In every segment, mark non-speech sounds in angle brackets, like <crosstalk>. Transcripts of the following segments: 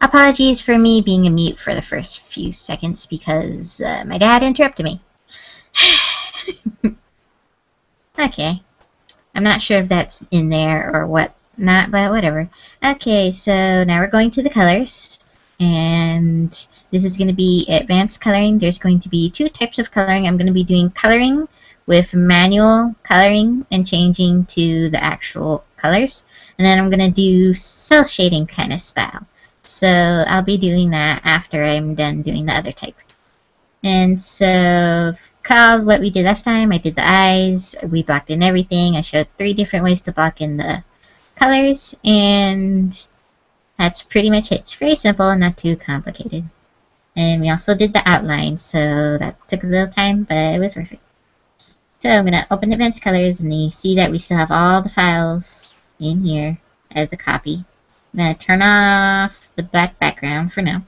Apologies for me being a mute for the first few seconds because uh, my dad interrupted me. <sighs> okay. I'm not sure if that's in there or what not, but whatever. Okay, so now we're going to the colors. And this is going to be advanced coloring. There's going to be two types of coloring. I'm going to be doing coloring with manual coloring and changing to the actual colors. And then I'm going to do cell shading kind of style. So I'll be doing that after I'm done doing the other type. And so, called what we did last time, I did the eyes, we blocked in everything, I showed three different ways to block in the colors, and that's pretty much it. It's very simple and not too complicated. And we also did the outline, so that took a little time, but it was worth it. So I'm going to open Advanced Colors, and you see that we still have all the files in here as a copy. I'm going to turn off the black background for now.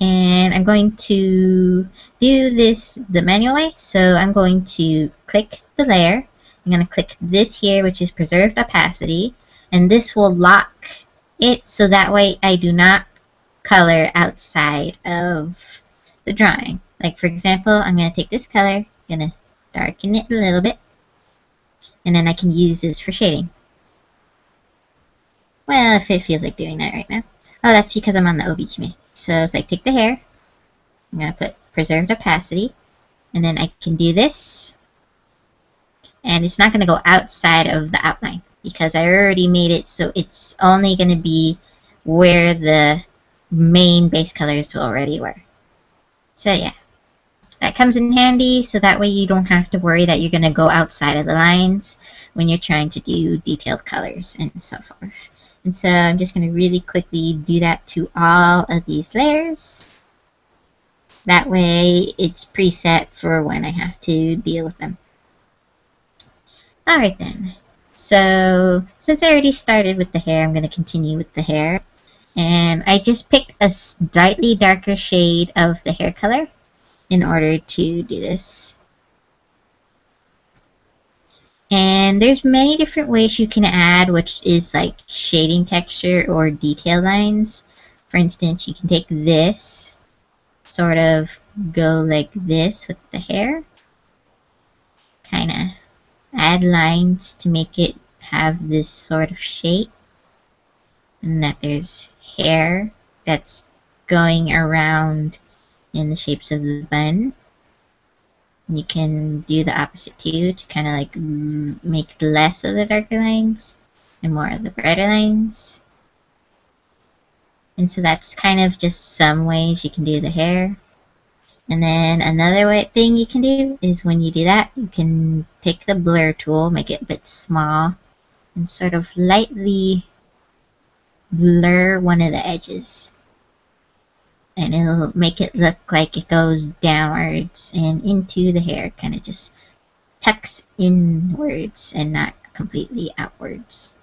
And I'm going to do this the manual way. So I'm going to click the layer. I'm going to click this here, which is preserved opacity. And this will lock it so that way I do not color outside of the drawing. Like for example, I'm going to take this color, going to darken it a little bit, and then I can use this for shading. Well, if it feels like doing that right now. Oh, that's because I'm on the OB command. So it's like take the hair. I'm going to put preserved opacity. And then I can do this. And it's not going to go outside of the outline. Because I already made it so it's only going to be where the main base colors already were. So yeah. That comes in handy so that way you don't have to worry that you're going to go outside of the lines when you're trying to do detailed colors and so forth. And so I'm just going to really quickly do that to all of these layers. That way it's preset for when I have to deal with them. Alright then. So since I already started with the hair, I'm going to continue with the hair. And I just picked a slightly darker shade of the hair color in order to do this. And there's many different ways you can add, which is like shading texture or detail lines. For instance, you can take this, sort of go like this with the hair. Kind of add lines to make it have this sort of shape. And that there's hair that's going around in the shapes of the bun. You can do the opposite too to kind of like make less of the darker lines and more of the brighter lines. And so that's kind of just some ways you can do the hair. And then another thing you can do is when you do that, you can take the blur tool, make it a bit small, and sort of lightly blur one of the edges and it'll make it look like it goes downwards and into the hair, kind of just tucks inwards and not completely outwards.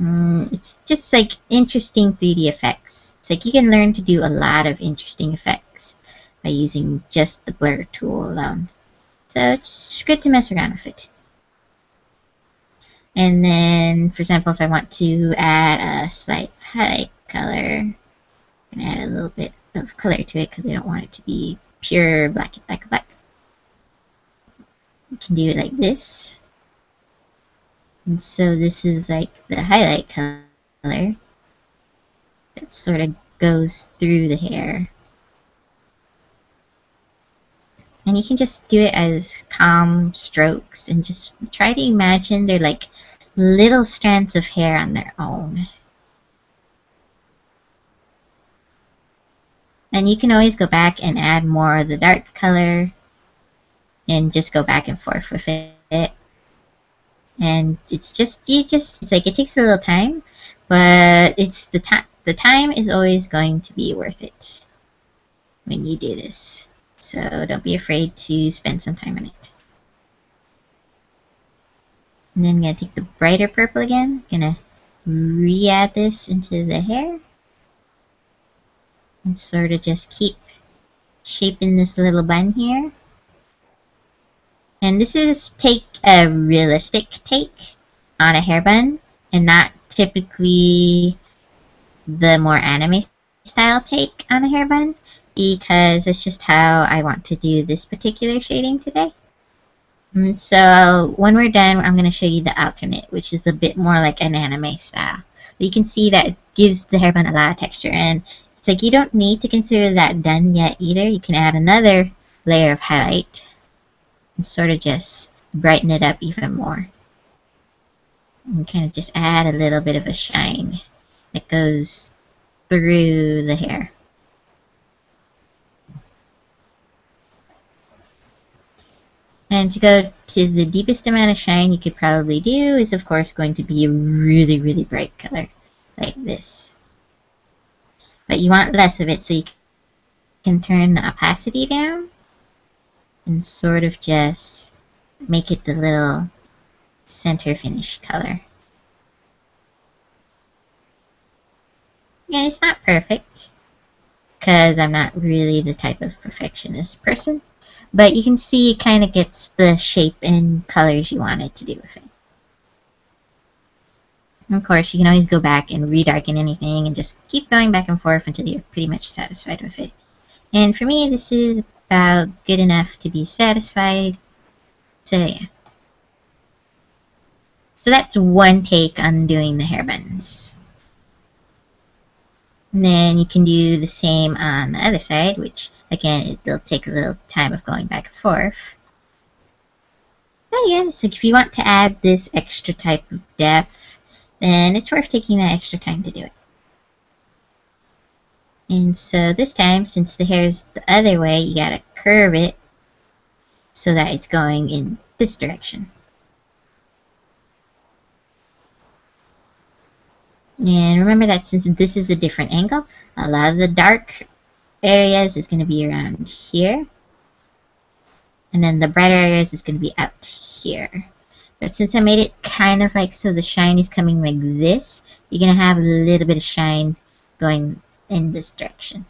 Mm, it's just like interesting 3D effects. It's like you can learn to do a lot of interesting effects by using just the blur tool alone. So it's good to mess around with it. And then, for example, if I want to add a slight highlight color, and add a little bit of color to it because I don't want it to be pure black, black, black. You can do it like this. And so this is like the highlight color that sort of goes through the hair. And you can just do it as calm strokes and just try to imagine they're like little strands of hair on their own. And you can always go back and add more of the dark color and just go back and forth with it. And it's just, you just, it's like it takes a little time, but it's the time, the time is always going to be worth it when you do this. So don't be afraid to spend some time on it. And then I'm going to take the brighter purple again. going to re-add this into the hair. And sort of just keep shaping this little bun here. And this is take a realistic take on a hair bun and not typically the more anime style take on a hair bun because it's just how I want to do this particular shading today. And mm, so when we're done, I'm going to show you the alternate, which is a bit more like an anime style. You can see that it gives the hair bun a lot of texture, and it's like you don't need to consider that done yet either. You can add another layer of highlight and sort of just brighten it up even more. And kind of just add a little bit of a shine that goes through the hair. And to go to the deepest amount of shine you could probably do is of course going to be a really, really bright color, like this. But you want less of it so you can turn the opacity down and sort of just make it the little center finish color. And it's not perfect because I'm not really the type of perfectionist person. But you can see it kind of gets the shape and colors you want it to do with it. Of course, you can always go back and redarken anything and just keep going back and forth until you're pretty much satisfied with it. And for me, this is about good enough to be satisfied. So, yeah. So that's one take on doing the hair buttons. And then you can do the same on the other side, which again, it'll take a little time of going back and forth. But yeah, so if you want to add this extra type of depth, then it's worth taking that extra time to do it. And so this time, since the hair is the other way, you gotta curve it so that it's going in this direction. And remember that since this is a different angle, a lot of the dark areas is going to be around here. And then the brighter areas is going to be out here. But since I made it kind of like so the shine is coming like this, you're going to have a little bit of shine going in this direction.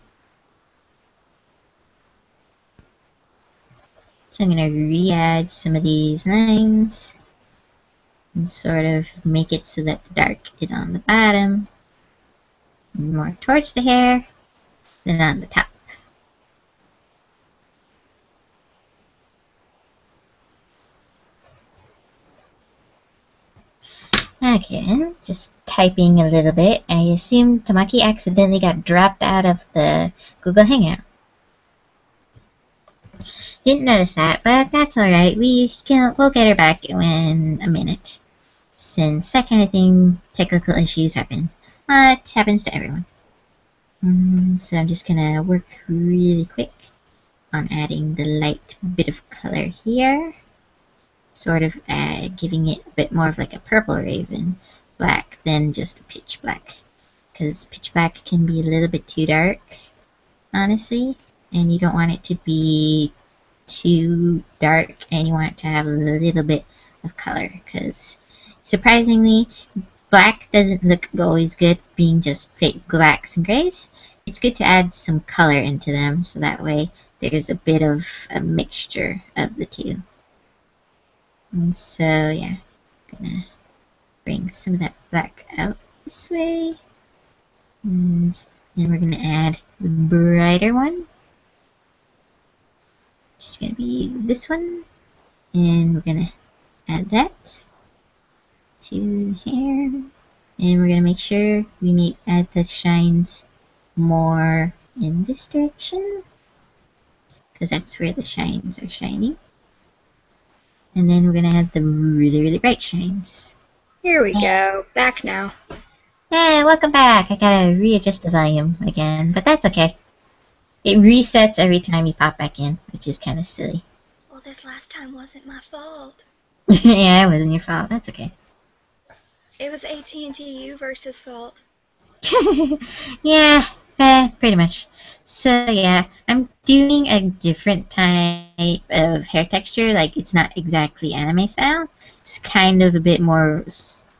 So I'm going to re-add some of these lines and sort of make it so that the dark is on the bottom, more towards the hair than on the top. Okay, just typing a little bit. I assume Tamaki accidentally got dropped out of the Google Hangout. Didn't notice that, but that's alright. We can we'll get her back in a minute since that kind of thing, technical issues happen. Uh, it happens to everyone. Um, so I'm just gonna work really quick on adding the light bit of color here. Sort of uh, giving it a bit more of like a purple raven black than just a pitch black. Because pitch black can be a little bit too dark, honestly. And you don't want it to be too dark and you want it to have a little bit of color because Surprisingly, black doesn't look always good being just straight blacks and grays. It's good to add some color into them so that way there's a bit of a mixture of the two. And so, yeah, I'm gonna bring some of that black out this way. And then we're gonna add the brighter one. It's gonna be this one. And we're gonna add that to here. And we're to make sure we make add the shines more in this direction. Because that's where the shines are shining. And then we're going to add the really, really bright shines. Here we go. Back now. Hey, welcome back. I gotta readjust the volume again, but that's okay. It resets every time you pop back in, which is kind of silly. Well, this last time wasn't my fault. <laughs> yeah, it wasn't your fault. That's okay. It was AT&T U-verse's fault. <laughs> yeah, eh, pretty much. So yeah, I'm doing a different type of hair texture. Like it's not exactly anime style. It's kind of a bit more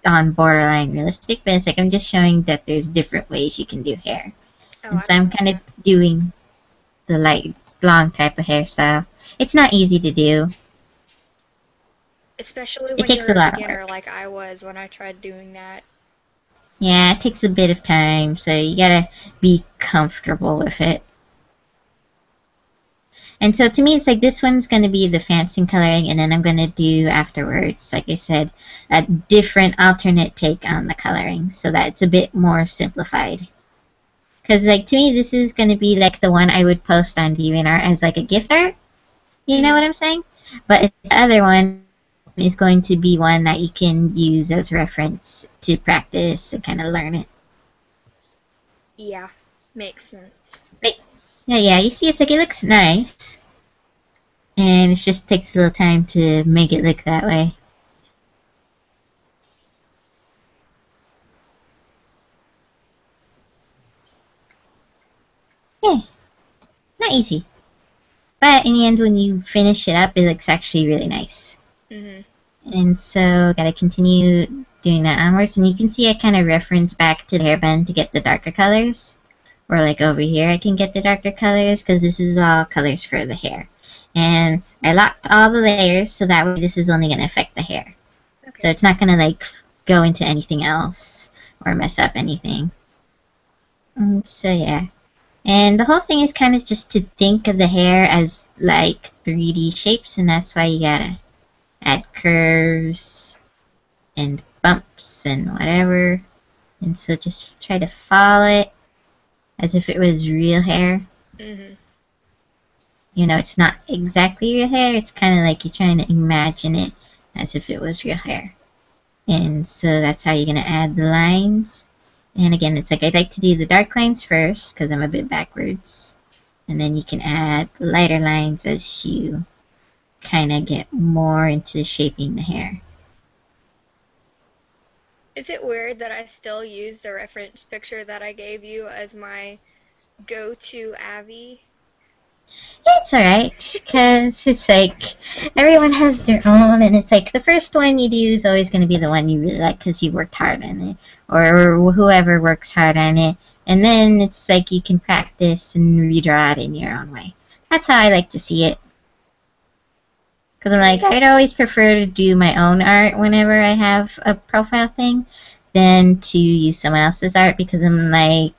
on borderline realistic, but it's like I'm just showing that there's different ways you can do hair. Oh, and so I'm kind of doing the like long type of hairstyle. It's not easy to do. especially it when takes you're a a lot of beginner like I was when I tried doing that. Yeah, it takes a bit of time, so you gotta be comfortable with it. And so to me, it's like this one's gonna be the fancy coloring, and then I'm gonna do afterwards, like I said, a different alternate take on the coloring, so that it's a bit more simplified. Because like to me, this is gonna be like the one I would post on DeviantArt as like a gift art. You know mm. what I'm saying? But the other one is going to be one that you can use as reference to practice and kind of learn it. Yeah, makes sense. Yeah, yeah, you see, it's like it looks nice. And it just takes a little time to make it look that way. Yeah, not easy. But in the end, when you finish it up, it looks actually really nice. Mhm. And so, gotta continue doing that onwards. And you can see I kind of reference back to the hairband to get the darker colors. Or like over here, I can get the darker colors because this is all colors for the hair. And I locked all the layers so that way this is only going to affect the hair. So it's not going to like go into anything else or mess up anything. Um, so yeah. And the whole thing is kind of just to think of the hair as like 3D shapes, and that's why you gotta add curves and bumps and whatever. And so just try to follow it as if it was real hair. Mhm. You know, it's not exactly real hair, it's kind of like you're trying to imagine it as if it was real hair. And so that's how you're going to add the lines. And again, it's like I like to do the dark lines first because I'm a bit backwards. And then you can add lighter lines as you kind of get more into shaping the hair. Is it weird that I still use the reference picture that I gave you as my go-to Abby? It's alright, because it's like everyone has their own, and it's like the first one you do is always going to be the one you really like because you worked hard on it, or whoever works hard on it, and then it's like you can practice and redraw it in your own way. That's how I like to see it. Because I'm like, I'd always prefer to do my own art whenever I have a profile thing than to use someone else's art because I'm like,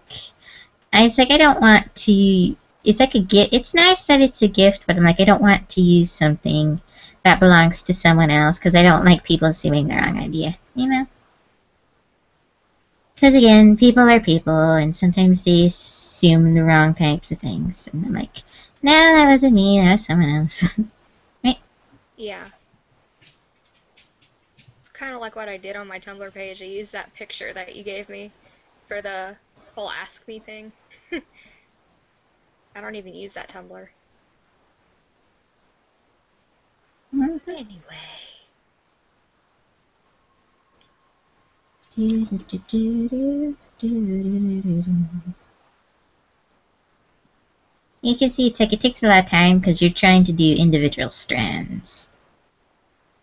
I- it's like I don't want to it's like a gift. It's nice that it's a gift, but I'm like, I don't want to use something that belongs to someone else because I don't like people assuming the wrong idea, you know? Because again, people are people, and sometimes they assume the wrong types of things. And I'm like, no, that wasn't me, that was someone else. <laughs> Yeah. It's kind of like what I did on my Tumblr page. I used that picture that you gave me for the whole Ask Me thing. <laughs> I don't even use that Tumblr. Anyway. You can see it's like it takes a lot of time because you're trying to do individual strands.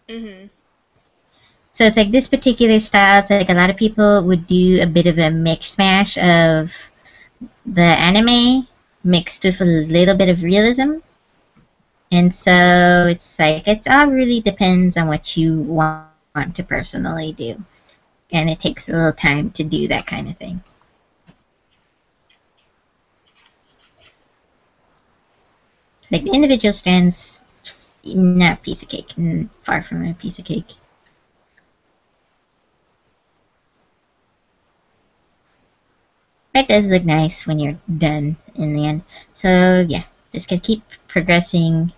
Mhm. So it's like this particular style, it's like a lot of people would do a bit of a mix mash of the anime mixed with a little bit of realism. And so it's like it all really depends on what you want to personally do. And it takes a little time to do that kind of thing. Like the individual strands, not piece of cake, far from a piece of cake. That does look nice when you're done in the end. So yeah, just gonna keep progressing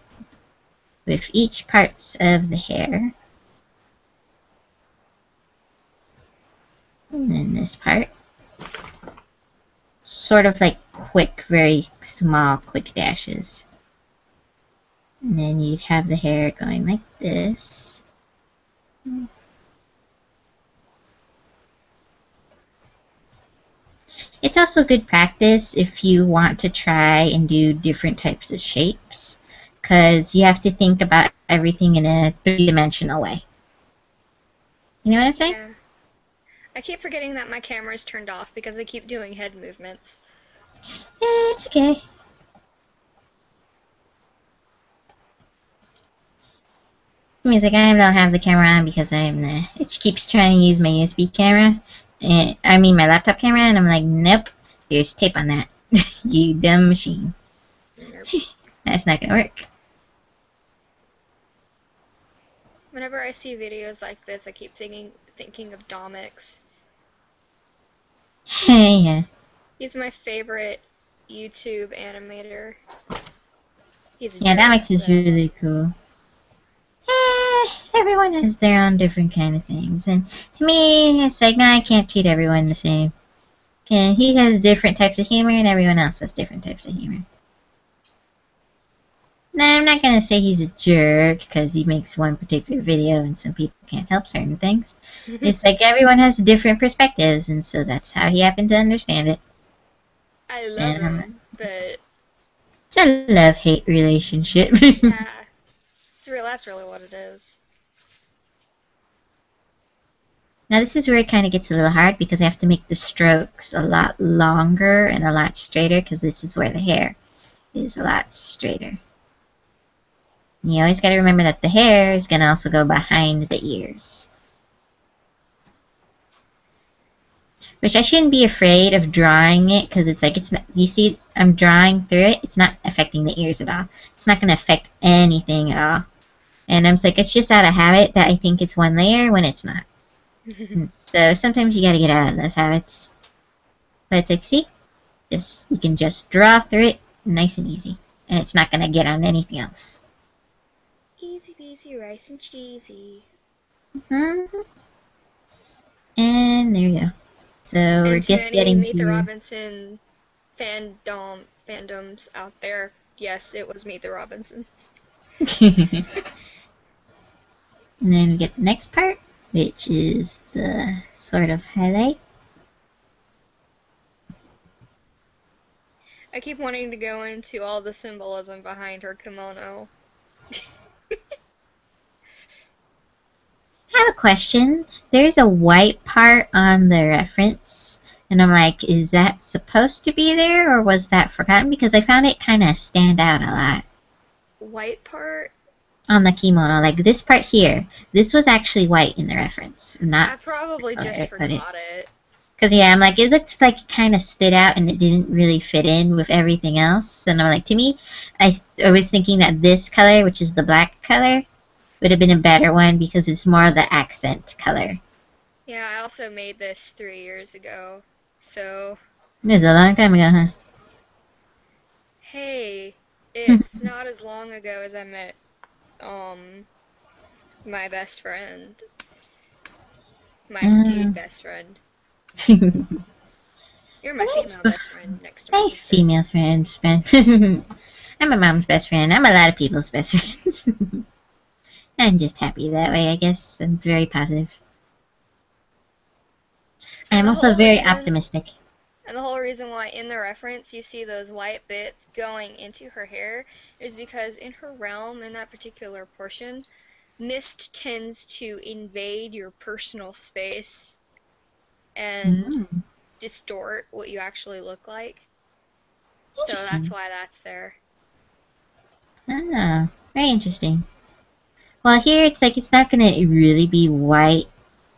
with each parts of the hair. And then this part. Sort of like quick, very small, quick dashes. And then you'd have the hair going like this. It's also good practice if you want to try and do different types of shapes because you have to think about everything in a three dimensional way. You know what I'm saying? Yeah. I keep forgetting that my camera is turned off because I keep doing head movements. Eh, it's okay. Like I don't have the camera on because I'm uh, it keeps trying to use my USB camera. And, I mean my laptop camera and I'm like, nope, there's tape on that. <laughs> you dumb machine. <laughs> That's not gonna work. Whenever I see videos like this, I keep thinking thinking of Domics. Hey, <laughs> yeah. He's my favorite YouTube animator. He's a Yeah, makes is really cool. Everyone has their own different kind of things, and to me, it's like, nah, I can't treat everyone the same. Okay, he has different types of humor, and everyone else has different types of humor. Now, I'm not gonna say he's a jerk because he makes one particular video, and some people can't help certain things. <laughs> it's like everyone has different perspectives, and so that's how he happened to understand it. I love and I'm- him, but It's a love-hate relationship. <laughs> yeah, real. That's really what it is. Now this is where it kind of gets a little hard because I have to make the strokes a lot longer and a lot straighter because this is where the hair is a lot straighter. You always got to remember that the hair is going to also go behind the ears. Which I shouldn't be afraid of drawing it because it's like, it's not, you see, I'm drawing through it. It's not affecting the ears at all. It's not going to affect anything at all. And I'm like, it's just out of habit that I think it's one layer when it's not. <laughs> So sometimes you gotta get out of those habits. But it's like, see? Just you can just draw through it nice and easy. And it's not gonna get on anything else. Easy peasy rice and cheesy. hmm And there we go. So we're and to just any getting Meet the to- Robinson fandom fandoms out there, yes, it was Meet the Robinsons. <laughs> and then we get the next part, which is the sort of highlight. I keep wanting to go into all the symbolism behind her kimono. <laughs> I have a question. There's a white part on the reference, and I'm like, is that supposed to be there, or was that forgotten? Because I found it kind of stand out a lot White part? On the kimono. Like this part here, this was actually white in the reference, not. I probably just I forgot it. because yeah, I'm like it looked like it kind of stood out and it didn't really fit in with everything else. And I'm like, to me, I, I was thinking that this color, which is the black color, would have been a better one because it's more of the accent color. Yeah, I also made this three years ago. So, It was a long time ago, huh? hey, <laughs> it's not as long ago as I met, um, my best friend. My Mm. best friend. <laughs> You're my Well, female best friend next to my Hey, sister. female friends, Ben. <laughs> I'm my mom's best friend. I'm a lot of people's best <laughs> friends. I'm just happy that way, I guess. I'm very positive. I'm also very reason- optimistic. And the whole reason why in the reference you see those white bits going into her hair is because in her realm, in that particular portion, mist tends to invade your personal space and Mm, distort what you actually look like. So that's why that's there. Ah, very interesting. Well, here it's like it's not gonna really be white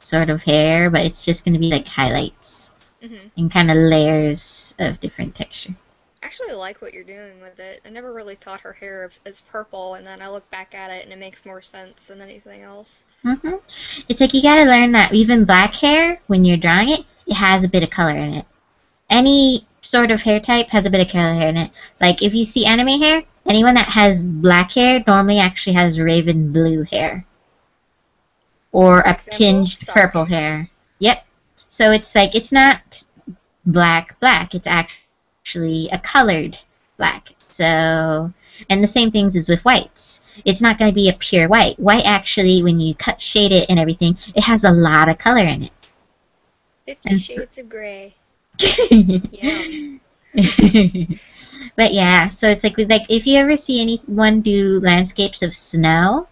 sort of hair, but it's just gonna be like highlights hmm and kind of layers of different texture. I actually like what you're doing with it. I never really thought her hair is purple, and then I look back at it and it makes more sense than anything else. hmm It's like you gotta learn that even black hair, when you're drawing it, it has a bit of color in it. Any sort of hair type has a bit of color in it. Like if you see anime hair, anyone that has black hair normally actually has raven blue hair. Or a Example? tinged purple hair. Yep. So it's like it's not black black, it's actually a colored black. So and the same things as with whites. It's not going to be a pure white. White actually, when you cut shade it and everything, it has a lot of color in it. Fifty And so- Shades of Grey. <laughs> it. but yeah, so it's like like if you ever see anyone do landscapes of snow,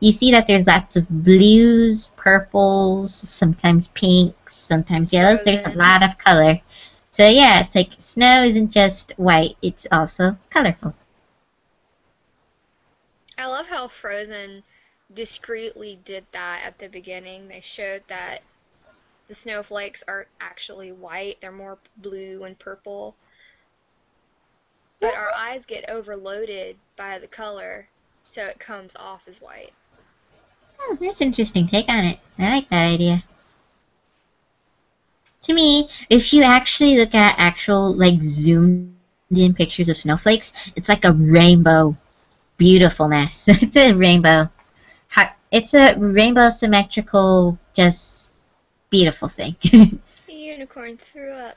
you see that there's lots of blues, purples, sometimes pinks, sometimes yellows. There's a mm-hmm. lot of color. So yeah, it's like snow isn't just white; it's also colorful. I love how Frozen discreetly did that at the beginning. They showed that the snowflakes aren't actually white, they're more blue and purple. But our eyes get overloaded by the color, so it comes off as white. Oh, that's an interesting take on it. I like that idea. To me, if you actually look at actual, like, zoomed in pictures of snowflakes, it's like a rainbow. Beautiful mess. <laughs> it's a rainbow. It's a rainbow symmetrical, just beautiful thing. <laughs> A unicorn threw up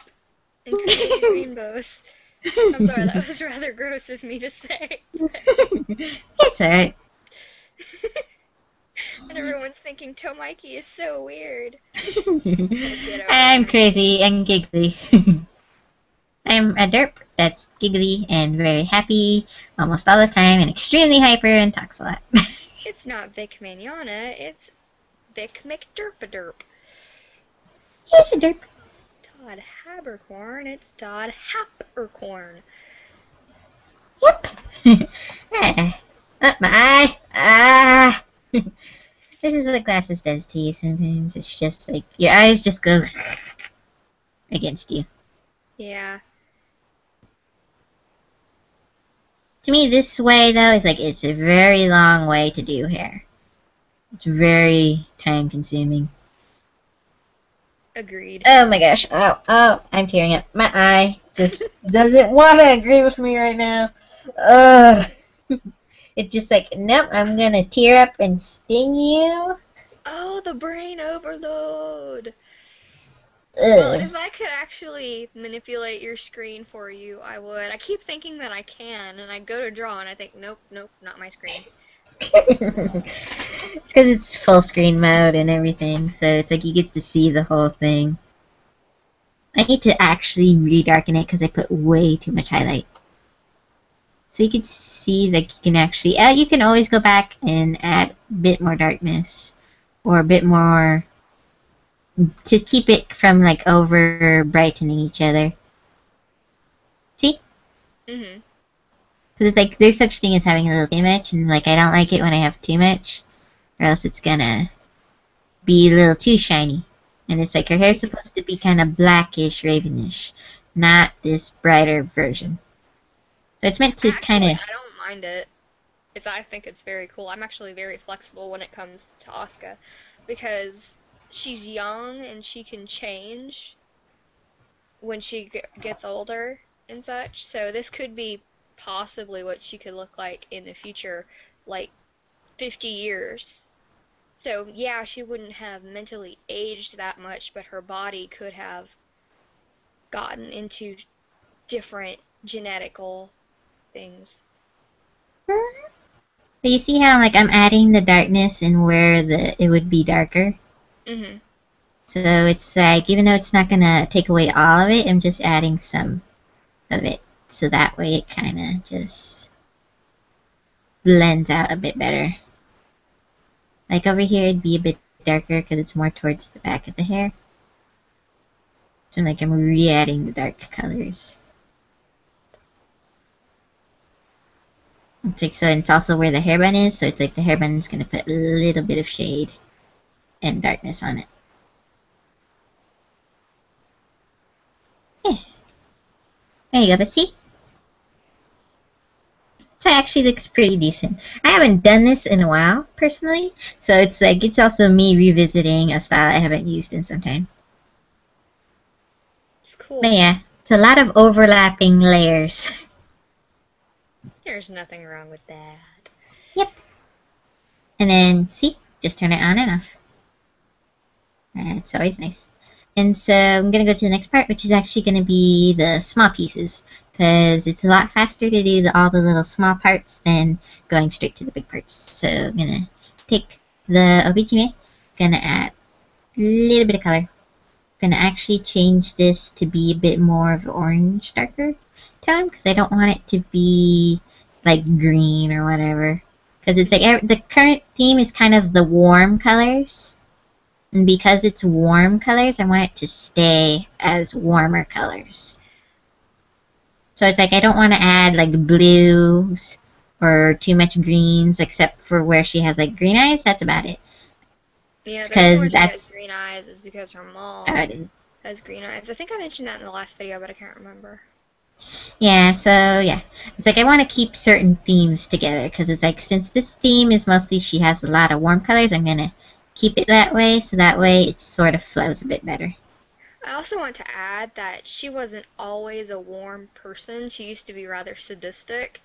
and created <laughs> rainbows. I'm sorry, that <laughs> was rather gross of me to say. it's alright. <laughs> and everyone's thinking Tomiki is so weird. <laughs> I'm crazy and giggly. I'm a derp that's giggly and very happy almost all the time and extremely hyper and talks a lot. It's not Vic Mignogna, it's Vic McDerpaderp. He's a derp. Todd Haberkorn, it's Todd Happercorn. Yep. ah, oh, my eye. Ah. <laughs> this is what glasses does to you sometimes. It's just like your eyes just go <laughs> against you. Yeah. To me, this way though is like it's a very long way to do hair. It's very time consuming. Agreed. Oh my gosh! Oh, oh! I'm tearing up. My eye just <laughs> doesn't want to agree with me right now. Ugh. It's just like, nope. I'm gonna tear up and sting you. Oh, the brain overload! Well, if I could actually manipulate your screen for you, I would. I keep thinking that I can, and I go to draw, and I think, nope, nope, not my screen. It's because it's full screen mode and everything, so it's like you get to see the whole thing. I need to actually redarken it because I put way too much highlight. So you can see that you can actually, uh, you can always go back and add a bit more darkness or a bit more to keep it from like over brightening each other. See? Mm-hmm. It's like there's such thing as having a little too much, and like I don't like it when I have too much, or else it's gonna be a little too shiny. And it's like her hair's supposed to be kind of blackish, ravenish, not this brighter version. So it's meant to kind of. I don't mind it. It's I think it's very cool. I'm actually very flexible when it comes to Asuka because she's young and she can change when she gets older and such. So this could be possibly what she could look like in the future, like 50 years. So yeah, she wouldn't have mentally aged that much, but her body could have gotten into different genetical things. But you see how like I'm adding the darkness and where the it would be darker. Mhm. So it's like even though it's not gonna take away all of it, I'm just adding some of it. So that way it kind of just blends out a bit better. Like over here, it'd be a bit darker because it's more towards the back of the hair. So like I'm re-adding the dark colors. It's like so, it's also where the hairband is. So it's like the hairband is gonna put a little bit of shade and darkness on it. Yeah. There you go, but see? So it actually looks pretty decent. I haven't done this in a while, personally, so it's like it's also me revisiting a style I haven't used in some time. It's cool. But yeah, it's a lot of overlapping layers. There's nothing wrong with that. Yep. And then, see, just turn it on and off. Uh, It's always nice. And so I'm going to go to the next part, which is actually going to be the small pieces. Because it's a lot faster to do the, all the little small parts than going straight to the big parts. So I'm going to take the Obijime, going to add a little bit of color. going to actually change this to be a bit more of orange darker tone. Because I don't want it to be like green or whatever. Because it's like the current theme is kind of the warm colors. And because it's warm colors, I want it to stay as warmer colors. So it's like I don't want to add like blues or too much greens except for where she has like green eyes. That's about it. Yeah, It's the 'cause reason why she that's- green eyes is because her mom Oh, has green eyes. I think I mentioned that in the last video, but I can't remember. Yeah, so yeah. It's like I want to keep certain themes together because it's like since this theme is mostly she has a lot of warm colors, I'm going to keep it that way so that way it sort of flows a bit better. I also want to add that she wasn't always a warm person. She used to be rather sadistic.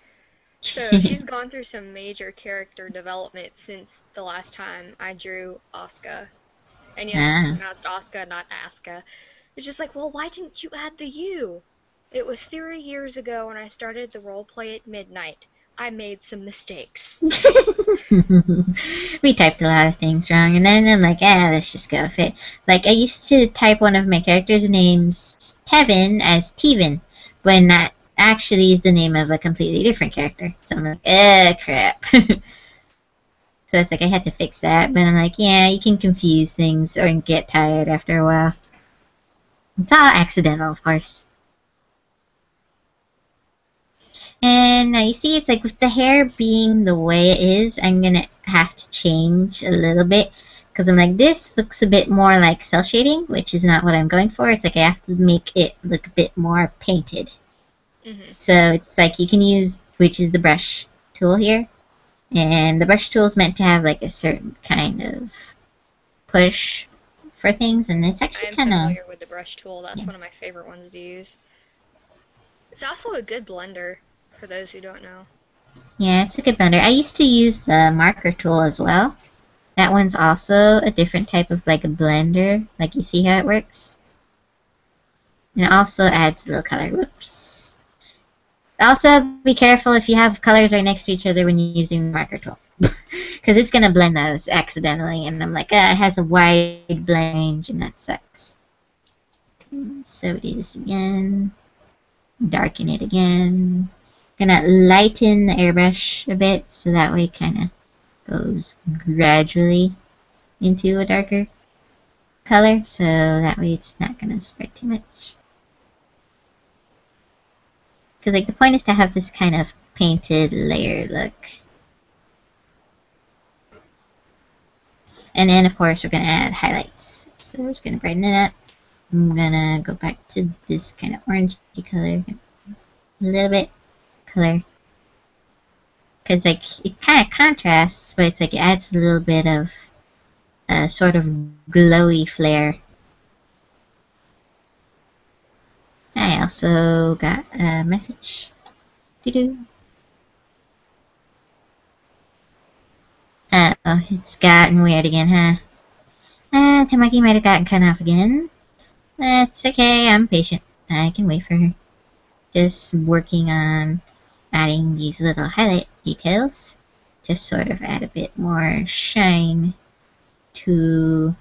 So <laughs> she's gone through some major character development since the last time I drew Asuka. And yes, Ah. it's pronounced Asuka, not Aska. It's just like, well, why didn't you add the U? It was three years ago when I started the roleplay at midnight. I made some mistakes. <laughs> we typed a lot of things wrong, and then I'm like, ah, let's just go with it. Like, I used to type one of my characters' names, Tevin, as Teven, when that actually is the name of a completely different character. So I'm like, eh, crap. <laughs> so it's like I had to fix that, but I'm like, yeah, you can confuse things or get tired after a while. It's all accidental, of course. And now you see, it's like with the hair being the way it is, I'm gonna have to change a little bit because I'm like, this looks a bit more like cell shading, which is not what I'm going for. It's like I have to make it look a bit more painted. hmm So it's like you can use, which is the brush tool here, and the brush tool is meant to have like a certain kind of push for things, and it's actually kind of I'm familiar with the brush tool. That's Yeah. one of my favorite ones to use. It's also a good blender, for those who don't know. Yeah, it's a good blender. I used to use the marker tool as well. That one's also a different type of like a blender. Like you see how it works? And it also adds a little color. Whoops. Also, be careful if you have colors right next to each other when you're using the marker tool. <laughs> Because it's going to blend those accidentally. And I'm like, ah, it has a wide blend range and that sucks. So do this again. Darken it again gonna lighten the airbrush a bit so that way it kind of goes gradually into a darker color so that way it's not gonna spread too much. Because like the point is to have this kind of painted layer look. And then of course we're gonna add highlights. So we're just gonna brighten it up. I'm gonna go back to this kind of orangey color a little bit color because like it kind of contrasts but it's like it adds a little bit of a sort of glowy flare I also got a message Doo-doo. Uh oh, it's gotten weird again, huh? Uh, Tamaki might have gotten cut off again. That's okay, I'm patient. I can wait for her. Just working on adding these little highlight details to sort of add a bit more shine to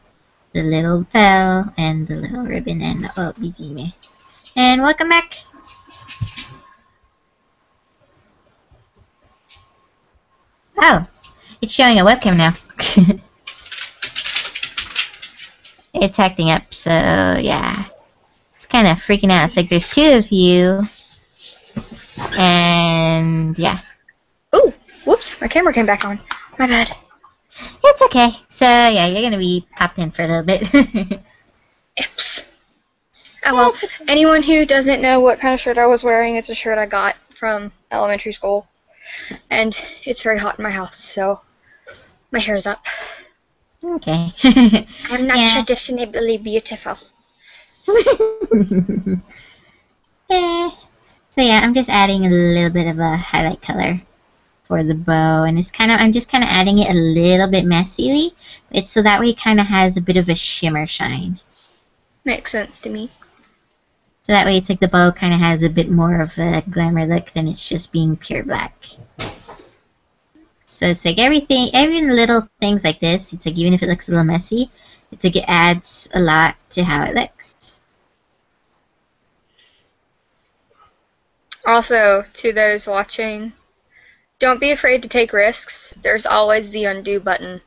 the little bell and the little ribbon and the bikini. And welcome back. Oh, it's showing a webcam now. <laughs> it's acting up, so yeah. It's kind of freaking out. It's like there's two of you. And yeah. Ooh, whoops, my camera came back on. My bad. It's okay. So yeah, you're gonna be popped in for a little bit. <laughs> Oops. Oh well, anyone who doesn't know what kind of shirt I was wearing, it's a shirt I got from elementary school. And it's very hot in my house, so my hair's up. okay. <laughs> I'm not Yeah. traditionally beautiful. <laughs> Eh. So yeah, I'm just adding a little bit of a highlight color for the bow, and it's kind of I'm just kind of adding it a little bit messily. It's so that way it kind of has a bit of a shimmer shine. Makes sense to me. So that way it's like the bow kind of has a bit more of a glamour look than it's just being pure black. So it's like everything, every little things like this, it's like even if it looks a little messy, it's like it adds a lot to how it looks. Also, to those watching, Don't be afraid to take risks. There's always the undo button.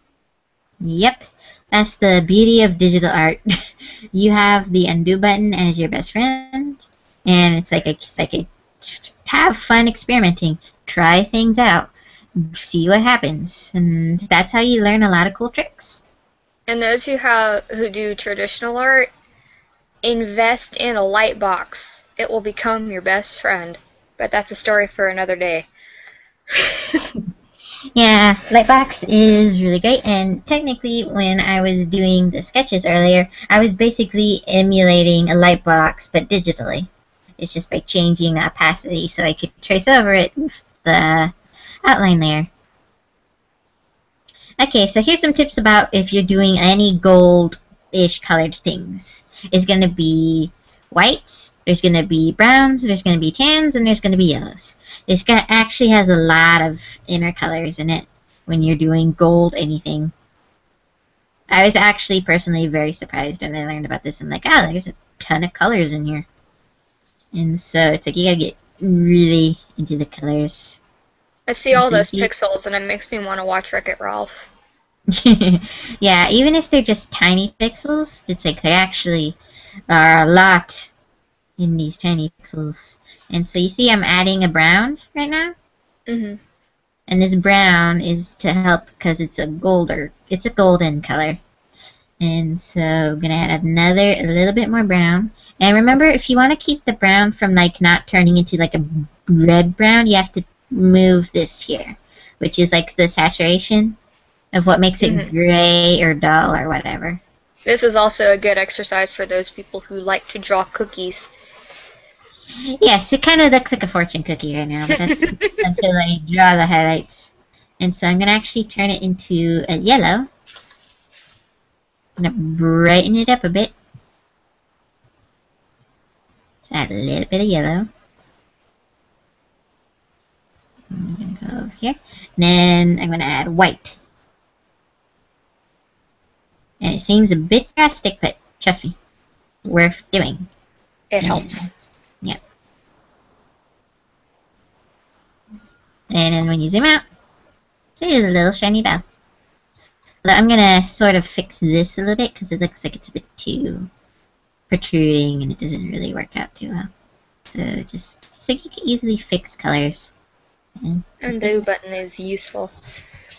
Yep, that's the beauty of digital art. <laughs> you have the undo button as your best friend, and it's like a, it's like a have fun experimenting, try things out, see what happens, and that's how you learn a lot of cool tricks. And those who have who do traditional art, invest in a light box. It will become your best friend. But that's a story for another day. <laughs> Yeah, Lightbox is really great, and technically, when I was doing the sketches earlier, I was basically emulating a Lightbox, but digitally. It's just by changing the opacity so I could trace over it the outline layer. Okay, so here's some tips about if you're doing any gold-ish colored things. It's going to be whites, there's going to be browns, there's going to be tans, and there's going to be yellows. This guy actually has a lot of inner colors in it when you're doing gold anything. I was actually personally very surprised when I learned about this. I'm like, ah, there's a ton of colors in here. And so it's like you gotta get really into the colors. I see all those pixels and it makes me want to watch Wreck It Ralph. <laughs> yeah, even if they're just tiny pixels, it's like they actually are a lot in these tiny pixels. And so you see I'm adding a brown right now. hmm And this brown is to help because it's a golder, it's a golden color. And so I'm going to add another, a little bit more brown. And remember, if you want to keep the brown from like not turning into like a red brown, you have to move this here, which is like the saturation of what makes it Mhm. gray or dull or whatever. This is also a good exercise for those people who like to draw cookies. Yes, it kind of looks like a fortune cookie right now, but that's <laughs> until I draw the highlights. And so I'm going to actually turn it into a yellow. I'm going to brighten it up a bit. Just add a little bit of yellow. I'm going to go over here. And then I'm going to add white. And it seems a bit drastic, but trust me, worth doing. It helps. And then when you zoom out, see the little shiny bell. But I'm gonna sort of fix this a little bit because it looks like it's a bit too protruding and it doesn't really work out too well. So just so you can easily fix colors. And Undo button is useful.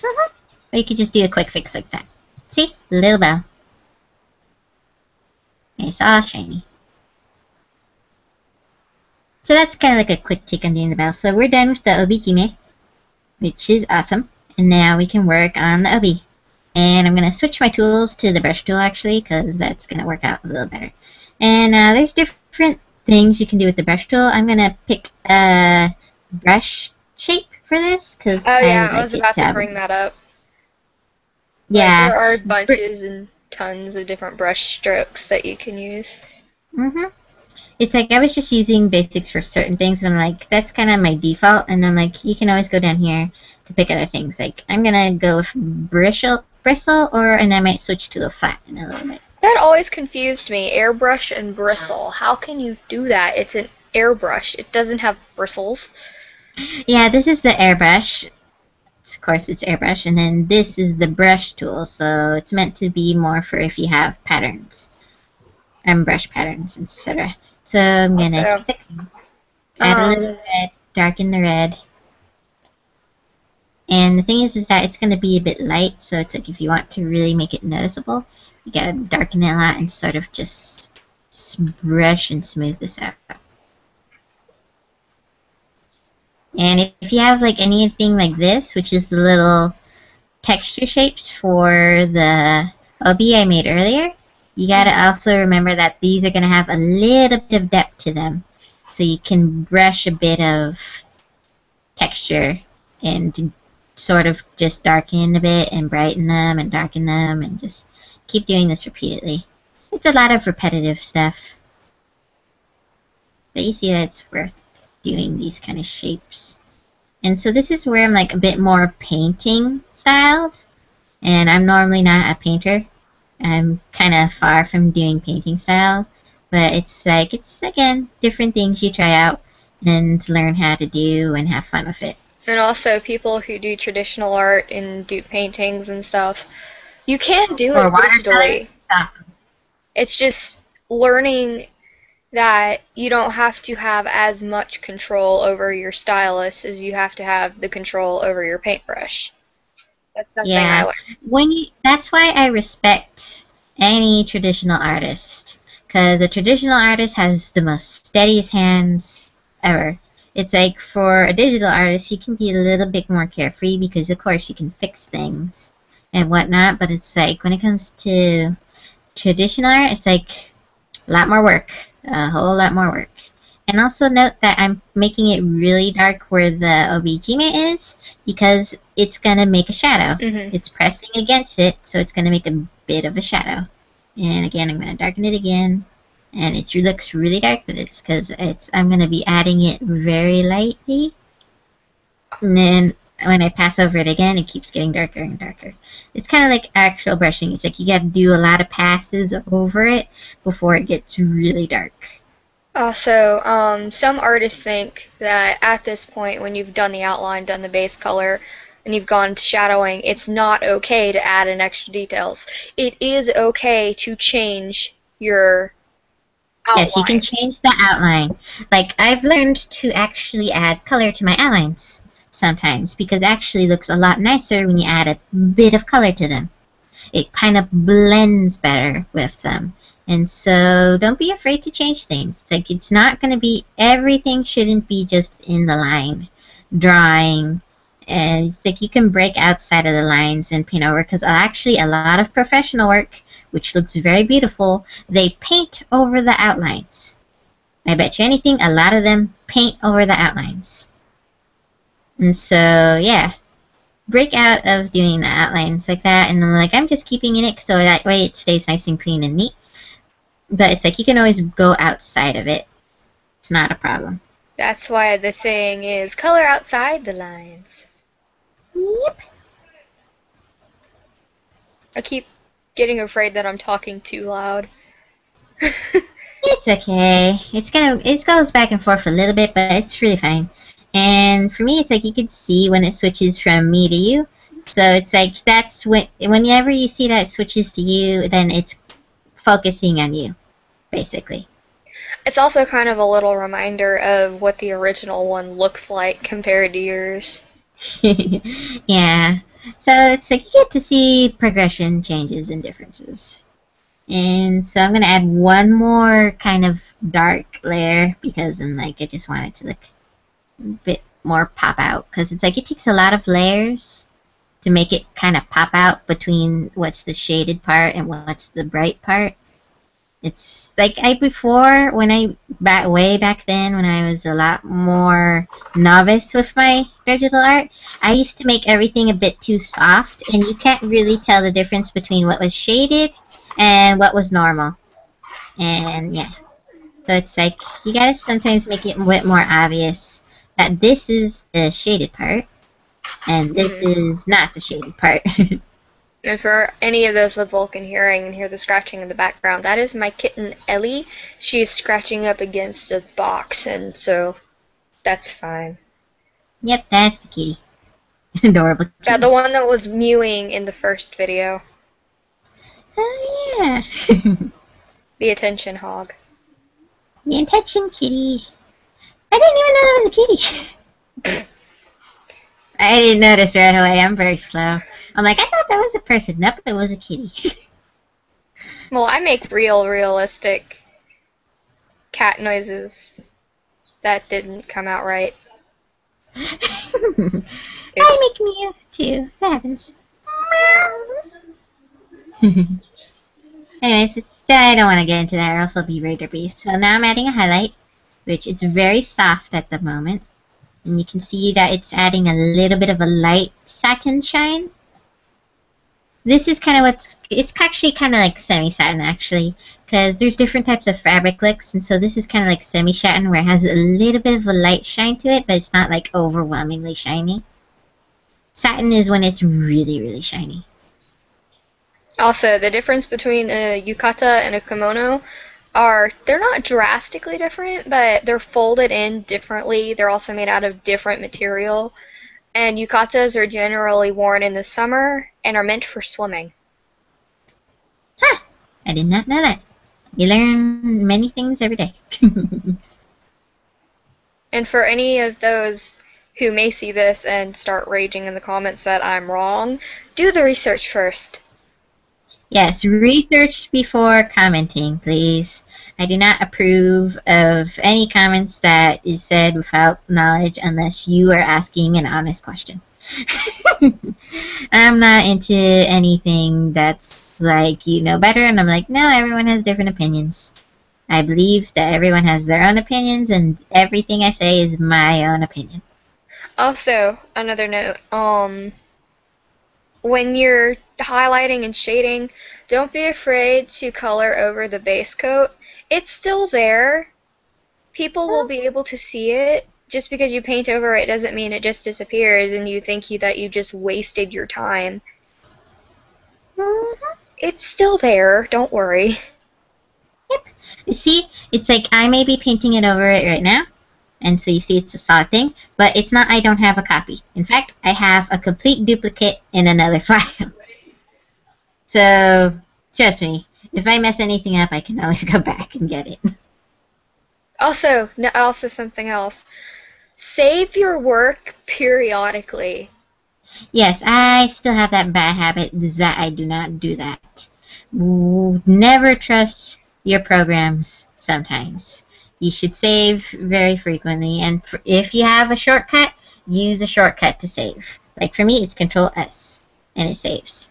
Uh-huh. or you could just do a quick fix like that. See? Little bell. It's all shiny. So that's kind of like a quick take on doing the bell. So we're done with the obijime, which is awesome. And now we can work on the obi. And I'm going to switch my tools to the brush tool actually, because that's going to work out a little better. And uh, there's different things you can do with the brush tool. I'm going to pick a brush shape for this, because Oh yeah, I, I was about to bring that up. Like, Yeah. there are bunches and tons of different brush strokes that you can use. hmm It's like I was just using basics for certain things, and I'm like, that's kind of my default. And I'm like, you can always go down here to pick other things. Like, I'm gonna go with bristle, bristle, or and I might switch to a flat in a little bit. That always confused me. Airbrush and bristle. How can you do that? It's an airbrush. It doesn't have bristles. Yeah, this is the airbrush. Of course, it's airbrush, and then this is the brush tool. So it's meant to be more for if you have patterns and brush patterns, etc. So I'm gonna Also, take the add a um, little red, darken the red. And the thing is, is that it's going to be a bit light, so it's like if you want to really make it noticeable, you gotta darken it a lot and sort of just brush and smooth this out. And if, you have like anything like this, which is the little texture shapes for the obi I made earlier, you gotta also remember that these are gonna have a little bit of depth to them so you can brush a bit of texture and sort of just darken a bit and brighten them and darken them and just keep doing this repeatedly. It's a lot of repetitive stuff. But you see that it's worth doing these kind of shapes. And so this is where I'm like a bit more painting styled. And I'm normally not a painter. I'm kind of far from doing painting style. But it's like, it's again, different things you try out and learn how to do and have fun with it. And also people who do traditional art and do paintings and stuff. You can do Or it digitally. Awesome. It's just learning that you don't have to have as much control over your stylus as you have to have the control over your paintbrush. That's something Yeah. I learned. when you that's why I respect any traditional artist because a traditional artist has the most steadiest hands ever. It's like for a digital artist, you can be a little bit more carefree because of course you can fix things and whatnot. But it's like when it comes to traditional art, it's like a lot more work, a whole lot more work. And also note that I'm making it really dark where the obijime is because it's gonna make a shadow. hmm It's pressing against it, so it's going to make a bit of a shadow. And again, I'm going to darken it again. And it looks really dark, but it's because it's I'm going to be adding it very lightly. And then when I pass over it again, it keeps getting darker and darker. It's kind of like actual brushing. It's like you got to do a lot of passes over it before it gets really dark. Also, um, some artists think that at this point, when you've done the outline, done the base color, and you've gone to shadowing, it's not okay to add in extra details. It is okay to change your outline. Yes, you can change the outline. Like I've learned to actually add color to my outlines sometimes because it actually looks a lot nicer when you add a bit of color to them. It kind of blends better with them. And so don't be afraid to change things. It's like it's not going to be everything shouldn't be just in the line. Drawing and it's like you can break outside of the lines and paint over because actually a lot of professional work which looks very beautiful they paint over the outlines. I bet you anything a lot of them paint over the outlines. And so yeah. Break out of doing the outlines like that and then like i'm just keeping in it so that way it stays nice and clean and neat but it's like you can always go outside of it it's not a problem That's why the saying is color outside the lines. yep I keep getting afraid that I'm talking too loud. <laughs> It's okay. It's gonna it goes back and forth a little bit, but it's really fine. And for me, it's like you can see when it switches from me to you. So it's like that's when whenever you see that it switches to you, then it's focusing on you, basically. it's also kind of a little reminder of what the original one looks like compared to yours. <laughs> yeah. So it's like you get to see progression, changes, and differences. And so I'm gonna add one more kind of dark layer because I'm like I just want it to look a bit more pop out because it's like it takes a lot of layers to make it kind of pop out between what's the shaded part and what's the bright part. It's like I before when I back way back then when I was a lot more novice with my digital art, I used to make everything a bit too soft and you can't really tell the difference between what was shaded and what was normal. And yeah. So it's like you gotta sometimes make it a bit more obvious that this is the shaded part and this mm-hmm. is not the shaded part. <laughs> And for any of those with Vulcan hearing and hear the scratching in the background, that is my kitten Ellie. She is scratching up against a box, and so that's fine. yep, that's the kitty. <laughs> Adorable. Yeah, the one that was mewing in the first video. Oh yeah. <laughs> The attention hog. the attention kitty. I didn't even know that was a kitty. <laughs> I didn't notice right away. I'm very slow. I'm like, I thought that was a person. Nope, it was a kitty. <laughs> Well, I make real, realistic cat noises. That didn't come out right. <laughs> I make meows too. That happens. <laughs> Anyways, it's, I don't want to get into that or else I'll be Raider Beast. So now I'm adding a highlight, which it's very soft at the moment. And you can see that it's adding a little bit of a light satin shine. This is kind of what's, it's actually kind of like semi-satin actually, because there's different types of fabric looks, and so this is kind of like semi-satin where it has a little bit of a light shine to it, but it's not like overwhelmingly shiny. Satin is when it's really, really shiny. Also, the difference between a yukata and a kimono are they're not drastically different, but they're folded in differently. They're also made out of different material. And yukatas are generally worn in the summer and are meant for swimming. Huh. I did not know that. You learn many things every day. <laughs> And for any of those who may see this and start raging in the comments that I'm wrong, do the research first. yes, research before commenting, please. I do not approve of any comments that is said without knowledge unless you are asking an honest question. <laughs> I'm not into anything that's like you know better, and I'm like, no, everyone has different opinions. I believe that everyone has their own opinions, and everything I say is my own opinion. Also, another note, um when you're highlighting and shading, don't be afraid to color over the base coat. It's still there. People will be able to see it. Just because you paint over it doesn't mean it just disappears and you think you that you just wasted your time. Uh-huh. It's still there, don't worry. You see, it's like I may be painting it over it right now, and so you see it's a solid thing, but it's not I don't have a copy. In fact, I have a complete duplicate in another <laughs> file. So, trust me, if I mess anything up, I can always <laughs> go back and get it. Also, no, also something else. Save your work periodically. Yes, I still have that bad habit, is that I do not do that. Never trust your programs sometimes. You should save very frequently, and if you have a shortcut, use a shortcut to save. Like for me, it's Control S, and it saves.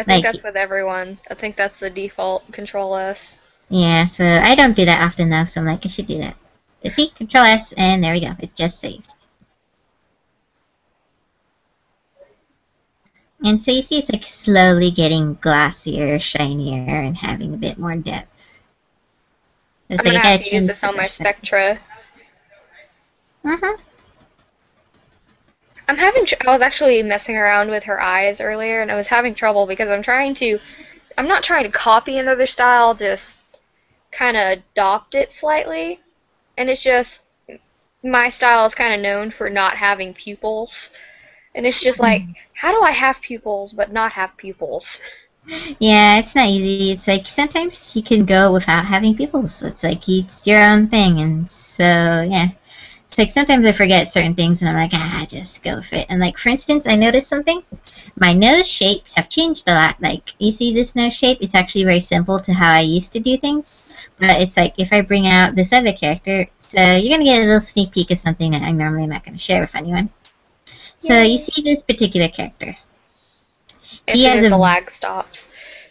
I think Thank that's with everyone. I think that's the default Control S. Yeah, so I don't do that often though, so I'm like, I should do that. But see, Control S, and there we go. It's just saved. And so you see it's like slowly getting glossier, shinier, and having a bit more depth. It's I'm like gonna have to use this on my Spectra. Uh-huh. I'm having. Tr- I was actually messing around with her eyes earlier, and I was having trouble because I'm trying to. I'm not trying to copy another style, just kind of adopt it slightly, and it's just my style is kind of known for not having pupils, and it's just like, how do I have pupils but not have pupils? Yeah, it's not easy. It's like sometimes you can go without having pupils. it's like it's your own thing, and so yeah. It's like sometimes I forget certain things, and I'm like, ah, just go with it. And like for instance, I noticed something. My nose shapes have changed a lot. Like you see this nose shape, it's actually very simple to how I used to do things. But it's like if I bring out this other character, so you're gonna get a little sneak peek of something that I'm normally not gonna share with anyone. So you see this particular character. As He has a- the lag stops.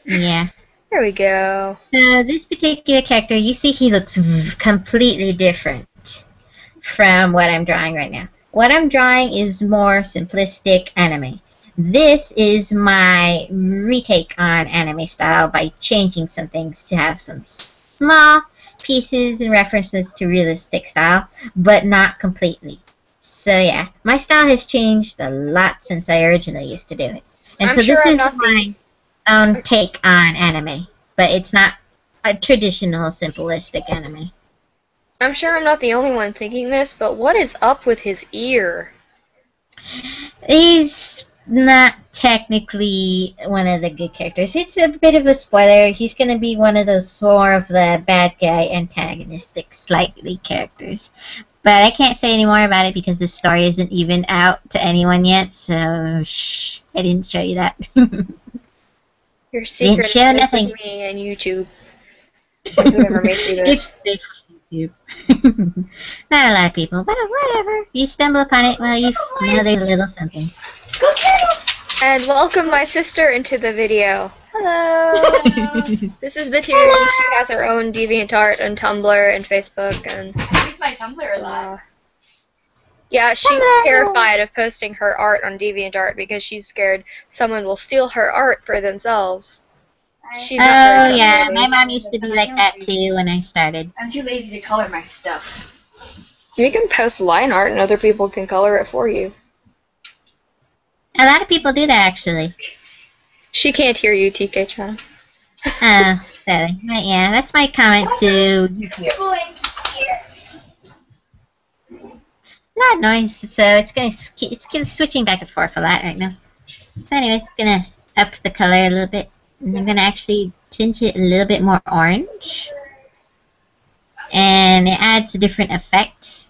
Yeah. <laughs> There we go. So this particular character, you see he looks v- completely different from what I'm drawing right now. What I'm drawing is more simplistic anime. This is my retake on anime style by changing some things to have some small pieces and references to realistic style, but not completely. So yeah, my style has changed a lot since I originally used to do it. And I'm so sure this I'm is my own take on anime, but it's not a traditional simplistic anime. I'm sure I'm not the only one thinking this, but what is up with his ear? He's not technically one of the good characters. It's a bit of a spoiler. He's going to be one of those more of the bad guy, antagonistic, slightly characters. But I can't say any more about it because the story isn't even out to anyone yet, so shh, I didn't show you that. Your secret is show safe with nothing. me and YouTube. Whoever may see <laughs> this. It's YouTube. <laughs> Not a lot of people, but whatever. You stumble upon it, well, you know there's a little something. And welcome my sister into the video. Hello. <laughs> this is Batiri. She has her own DeviantArt and Tumblr and Facebook and Use my Tumblr a lot. uh, yeah, she's Hello. terrified of posting her art on DeviantArt because she's scared someone will steal her art for themselves. She's Oh yeah, my mom used to be like that too when I started. I'm too lazy to color my stuff. You can post line art and other people can color it for you. A lot of people do that actually. She can't hear you, TK-chan. <laughs> Oh, sadly. But yeah, that's my comment to Here, boy. Not noise, so it's gonna s- it's gonna switching back and forth a lot right now. So anyway, it's gonna up the color a little bit, and I'm gonna actually tint it a little bit more orange, and it adds a different effect.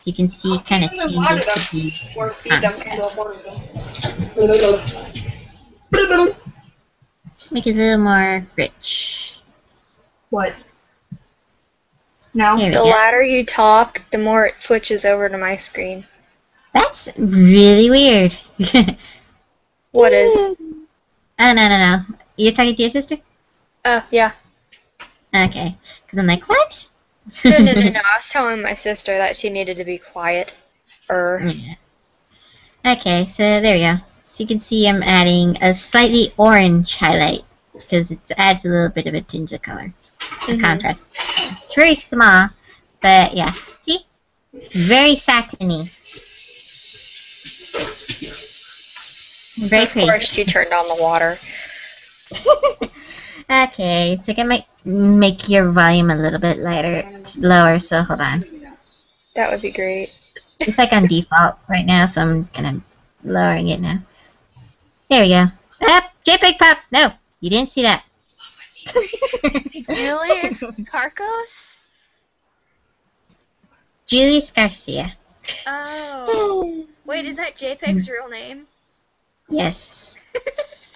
As you can see, it kind of changes the Or feed them contrast. and. Make it a little more rich. What? No? Here we The go. louder you talk, the more it switches over to my screen. That's really weird. <laughs> What is? Oh no no no! You're talking to your sister? Oh, yeah. Okay, because I'm like what? No, no, no, no. <laughs> I was telling my sister that she needed to be quiet. Or Yeah. Okay, so there we go. So you can see I'm adding a slightly orange highlight because it adds a little bit of a tinge of color, a Mhm. contrast. It's very small, but yeah. See? Very satiny. Very of course she turned on the water. <laughs> okay, so I might make your volume a little bit lighter, lower. So hold on. That would be great. It's like on default right now, so I'm gonna lowering it now. There we go. Up, JPEG pop. No, you didn't see that. <laughs> Julius Carcos? Julius Garcia. Oh. <laughs> Wait, is that JPEG's real name? Yes.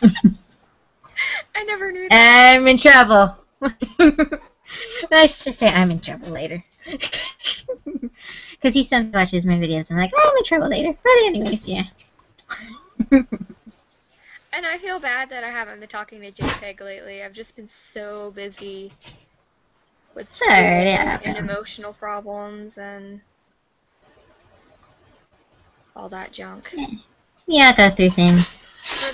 <laughs> I never knew that. I'm in trouble. <laughs> Let's just say I'm in trouble later. <laughs> Because he sometimes watches my videos and like, I'm in trouble later. But anyways, yeah. And I feel bad that I haven't been talking to JPEG lately. I've just been so busy with Sure, yeah, and emotional problems and all that junk. yeah, I go through things.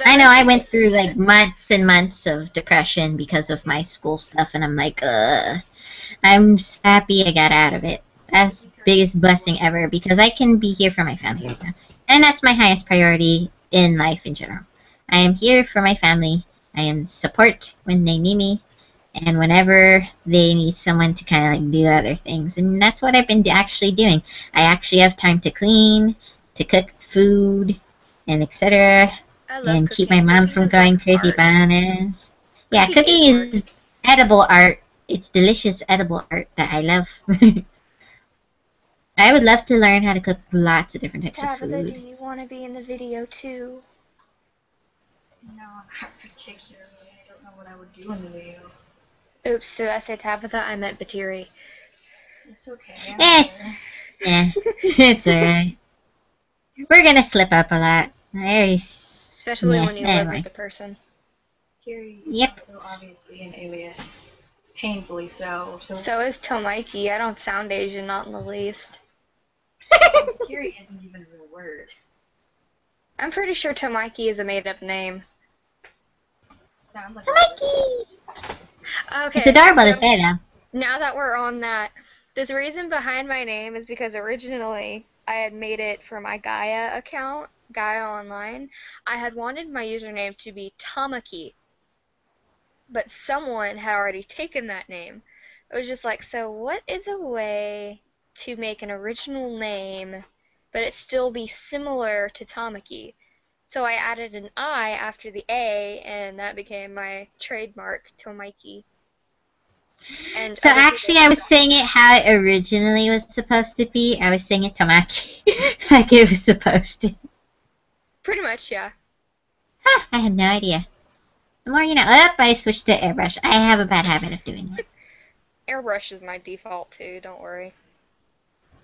I know I went through like months and months of depression because of my school stuff, and I'm like, uh, I'm happy I got out of it. That's biggest blessing ever because I can be here for my family right now, and that's my highest priority in life in general. I am here for my family. I am support when they need me, and whenever they need someone to kind of like do other things, and that's what I've been actually doing. I actually have time to clean, to cook food, and etc I love and keep my mom Cooking from going like crazy art. bananas. Yeah, Cooking cooking is is edible art. It's delicious edible art that I love. <laughs> I would love to learn how to cook lots of different types of food. Tabitha, do you want to be in the video too? No, not particularly. I don't know what I would do in the video. Oops, did I say Tabitha? I meant Batiri. It's okay. I'm <laughs> It's yeah, it's alright. We're gonna slip up a lot. I Especially yeah, when you live anyway. with the person. Terry Yep. is also obviously an alias. Painfully so. So, So is Tomaiki. I don't sound Asian, not in the least. <laughs> Terry isn't even a real word. I'm pretty sure Tomaiki is a made up name. Sounds like Mikey! Okay. It's adorable to so say though. Now that we're on that, the reason behind my name is because originally I had made it for my Gaia account, Gaia Online. I had wanted my username to be Tamaki, but someone had already taken that name. It was just like, so what is a way to make an original name, but it still be similar to Tamaki? So I added an I after the A, and that became my trademark, Tomaiki. And So actually, I was saying it how it originally was supposed to be. I was saying it Tamaki, <laughs> like it was supposed to. Pretty much, yeah. Huh, I had no idea. The more you know. Up, I switched to airbrush. I have a bad habit of doing that. Airbrush is my default too, don't worry.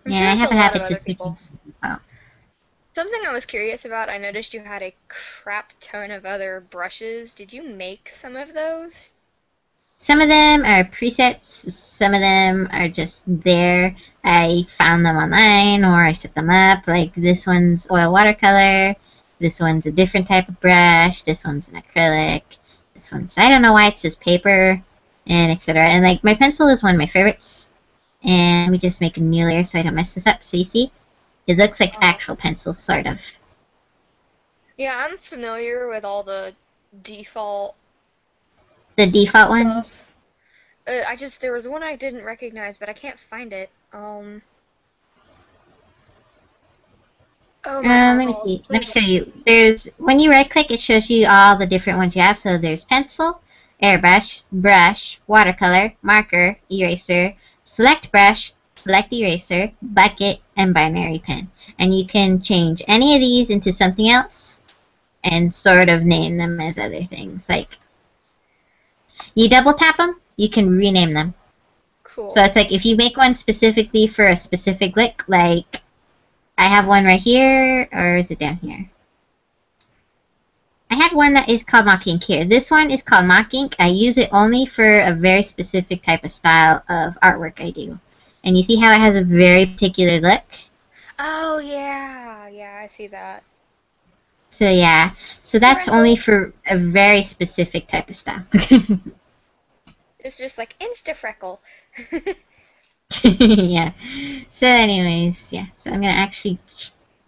I'm Yeah, sure I have a lot habit of to switching. Oh. Something I was curious about, I noticed you had a crap ton of other brushes. Did you make some of those? Some of them are presets. Some of them are just there. I found them online or I set them up. Like this one's oil watercolor. This one's a different type of brush. This one's an acrylic. This one's I don't know why it says paper and etc. And like my pencil is one of my favorites. And we just make a new layer so I don't mess this up. So you see, it looks like Oh. actual pencil, sort of. Yeah, I'm familiar with all the default. The default ones. Uh, I just there was one I didn't recognize, but I can't find it. Um, Oh Uh, let me see. Let me show you. There's when you right click, it shows you all the different ones you have. So there's pencil, airbrush, brush, watercolor, marker, eraser, select brush, select eraser, bucket, and binary pen. And you can change any of these into something else and sort of name them as other things. Like you double tap them, you can rename them. Cool. So it's like if you make one specifically for a specific lick, like I have one right here, or is it down here? I have one that is called Mock Ink here. This one is called Mock Ink. I use it only for a very specific type of style of artwork I do. And you see how it has a very particular look? oh yeah, yeah, I see that. So yeah, so that's only for a very specific type of style. <laughs> It's just like insta freckle. <laughs> yeah. So, anyways, yeah. So I'm gonna actually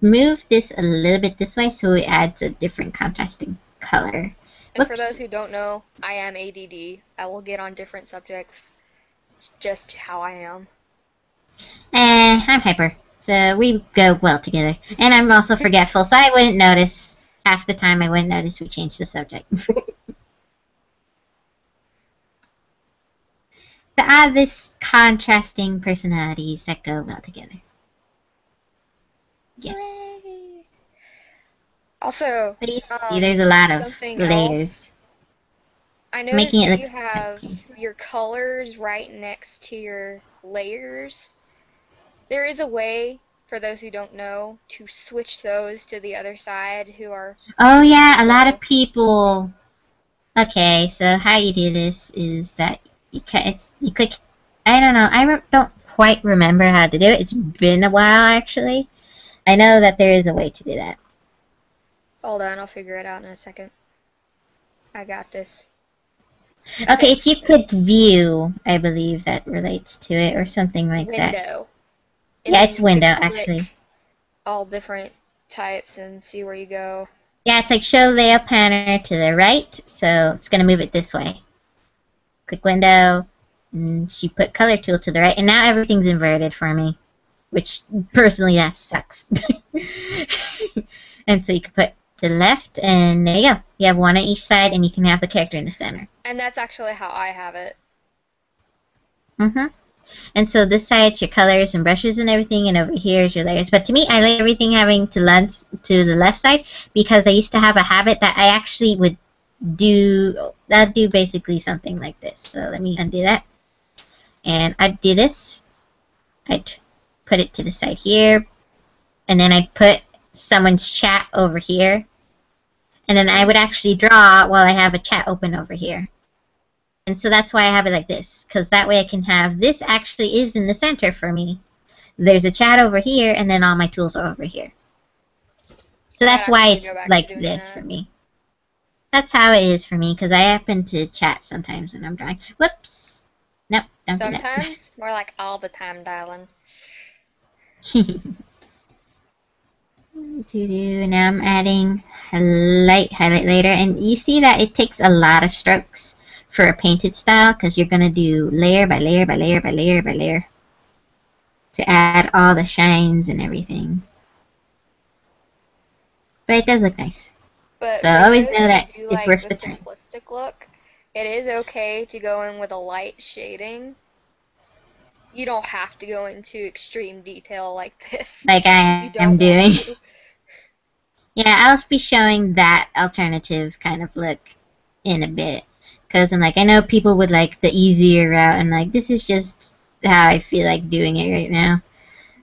move this a little bit this way so it adds a different contrasting color. And for those who don't know, I am ADD. I will get on different subjects. It's just how I am. Eh, I'm hyper, so we go well together. And I'm also forgetful, so I wouldn't notice. Half the time, I wouldn't notice we changed the subject. <laughs> add this contrasting personalities that go well together. Yes. Hooray. Also, But you see, Um, there's a lot of layers. else. I noticed Making it you have your colors right next to your layers. There is a way, for those who don't know, to switch those to the other side who are Oh yeah, a lot of people. Okay, so how you do this is that you it's, you click. I don't know. I don't quite remember how to do it. It's been a while actually. I know that there is a way to do that. Hold on, I'll figure it out in a second. I got this. Okay, it's you click view. I believe that relates to it or something like that. Window. Yeah, it's window actually. All different types and see where you go. Yeah, it's like show layout planner to the right, so it's gonna move it this way. Click window, and she put color tool to the right, and now everything's inverted for me, which personally that sucks. <laughs> and so you can put to the left, and there you go. You have one on each side, and you can have the character in the center. And that's actually how I have it. Mm-hmm. And so this side side's your colors and brushes and everything, and over here is your layers. But to me, I like everything having to lens to the left side because I used to have a habit that I actually would do. I'd do basically something like this. So let me undo that, and I'd do this. I'd put it to the side here, and then I'd put someone's chat over here, and then I would actually draw while I have a chat open over here. And so that's why I have it like this, because that way I can have this actually is in the center for me. There's a chat over here, and then all my tools are over here. So that's why it's go back to like this that. for me. That's how it is for me, because I happen to chat sometimes when I'm drawing. Whoops. Nope, don't do that. Sometimes, <laughs> more like all the time, darling. <laughs> To-do. Now I'm adding light highlight later, and you see that it takes a lot of strokes for a painted style because you're gonna do layer by layer by layer by layer by layer to add all the shines and everything. But it does look nice. But So always know that do it's like worth the the time. simplistic look. It is okay to go in with a light shading. You don't have to go into extreme detail like <laughs> this. Like I am doing. Yeah, I'll be showing that alternative kind of look in a bit. Because I'm like, I know people would like the easier route, and like, this is just how I feel like doing it right now.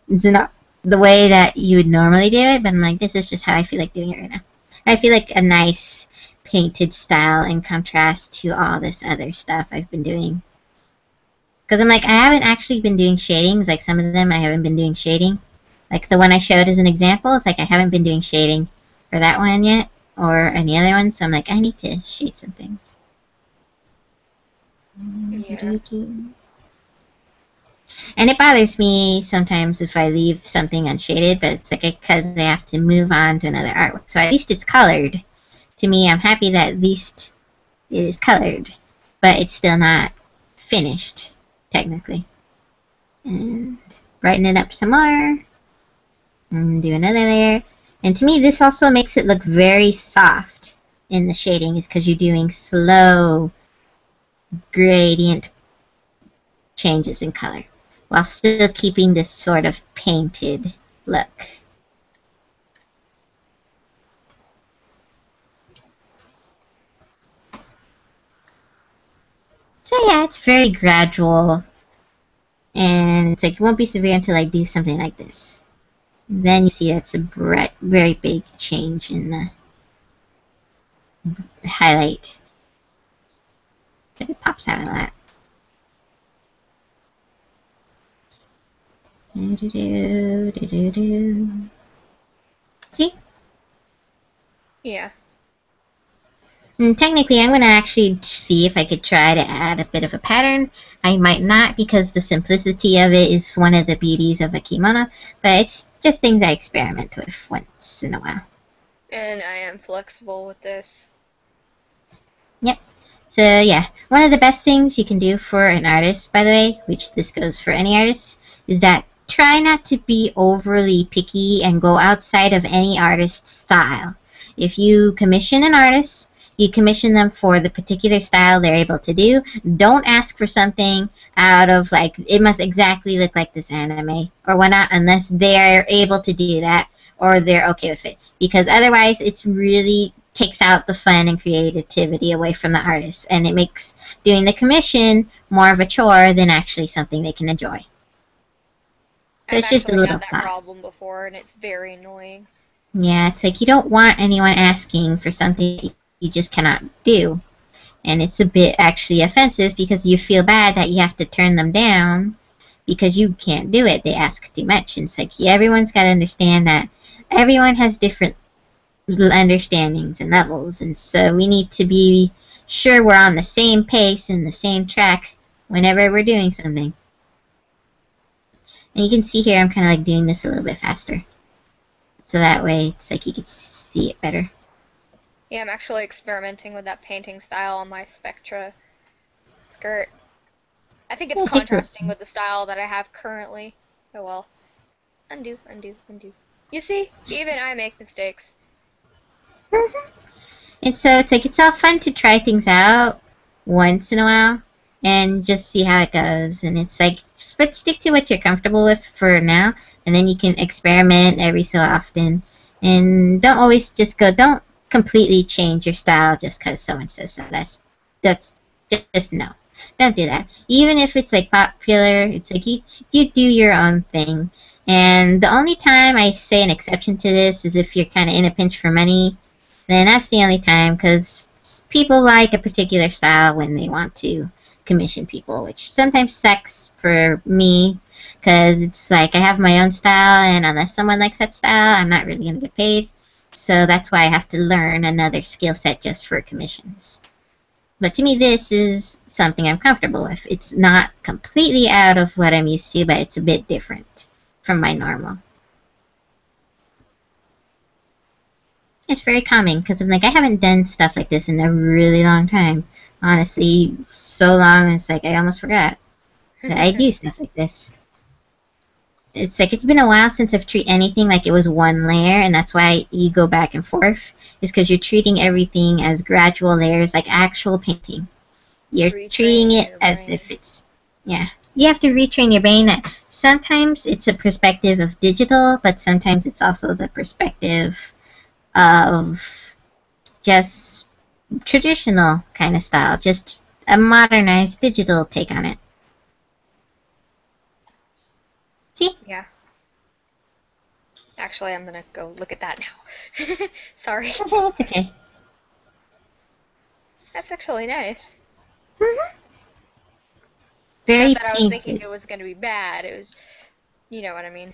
It's not the way that you would normally do it, but I'm like, this is just how I feel like doing it right now. I feel like a nice painted style in contrast to all this other stuff I've been doing. Because I'm like, I haven't actually been doing shadings. Like, some of them I haven't been doing shading. Like, the one I showed as an example, it's like I haven't been doing shading for that one yet, or any other one, so I'm like, I need to shade some things. Yeah. And it bothers me sometimes if I leave something unshaded, but it's like because they have to move on to another artwork. So at least it's colored. To me, I'm happy that at least it is colored, but it's still not finished, technically. And brighten it up some more. And do another layer. And to me, this also makes it look very soft in the shading, is because you're doing slow gradient changes in color while still keeping this sort of painted look. So yeah, it's very gradual. And it's like, it won't be severe until I do something like this. Then you see that's a bright, very big change in the highlight. It pops out a that. Do, do, do, do, do, do. See? Yeah. And technically, I'm going to actually see if I could try to add a bit of a pattern. I might not because the simplicity of it is one of the beauties of a kimono, but it's just things I experiment with once in a while. And I am flexible with this. Yep. So yeah, one of the best things you can do for an artist, by the way, which this goes for any artist, is that try not to be overly picky and go outside of any artist's style. If you commission an artist, you commission them for the particular style they're able to do. Don't ask for something out of like it must exactly look like this anime or whatnot unless they're able to do that or they're okay with it. Because otherwise it's really takes out the fun and creativity away from the artist and it makes doing the commission more of a chore than actually something they can enjoy. So I've it's just a little had that problem before, and it's very annoying. Yeah, it's like you don't want anyone asking for something you just cannot do. And it's a bit actually offensive because you feel bad that you have to turn them down because you can't do it. They ask too much. And it's like yeah, everyone's got to understand that everyone has different understandings and levels. And so we need to be sure we're on the same pace and the same track whenever we're doing something. And you can see here I'm kind of like doing this a little bit faster. So that way it's like you can see it better. Yeah, I'm actually experimenting with that painting style on my Spectra skirt. I think it's Yeah, it contrasting with the style that I have currently. Oh well. Undo, undo, undo. You see, even I make mistakes. Mm-hmm. And so it's like it's all fun to try things out once in a while and just see how it goes. And it's like, but stick to what you're comfortable with for now, and then you can experiment every so often. And don't always just go. Don't completely change your style just because someone says so. That's that's just, just no. Don't do that. Even if it's like popular, it's like you you do your own thing. And the only time I say an exception to this is if you're kind of in a pinch for money then that's the only time because people like a particular style when they want to commission people, which sometimes sucks for me because it's like I have my own style, and unless someone likes that style, I'm not really going to get paid. So that's why I have to learn another skill set just for commissions. But to me, this is something I'm comfortable with. It's not completely out of what I'm used to, but it's a bit different from my normal. It's very calming because I'm like I haven't done stuff like this in a really long time. Honestly, so long it's like I almost forgot that <laughs> I do stuff like this. It's like it's been a while since I've treated anything like it was one layer, and that's why you go back and forth. Is because you're treating everything as gradual layers, like actual painting. You're Retraining treating it as brain. if it's yeah. You have to retrain your brain that sometimes it's a perspective of digital, but sometimes it's also the perspective of just traditional kind of style, just a modernized digital take on it. See? Yeah. Actually, I'm gonna go look at that now. <laughs> Sorry. <laughs> it's okay. That's actually nice. Mm-hmm. Very Not that I was thinking it was gonna be bad. It was, you know what I mean.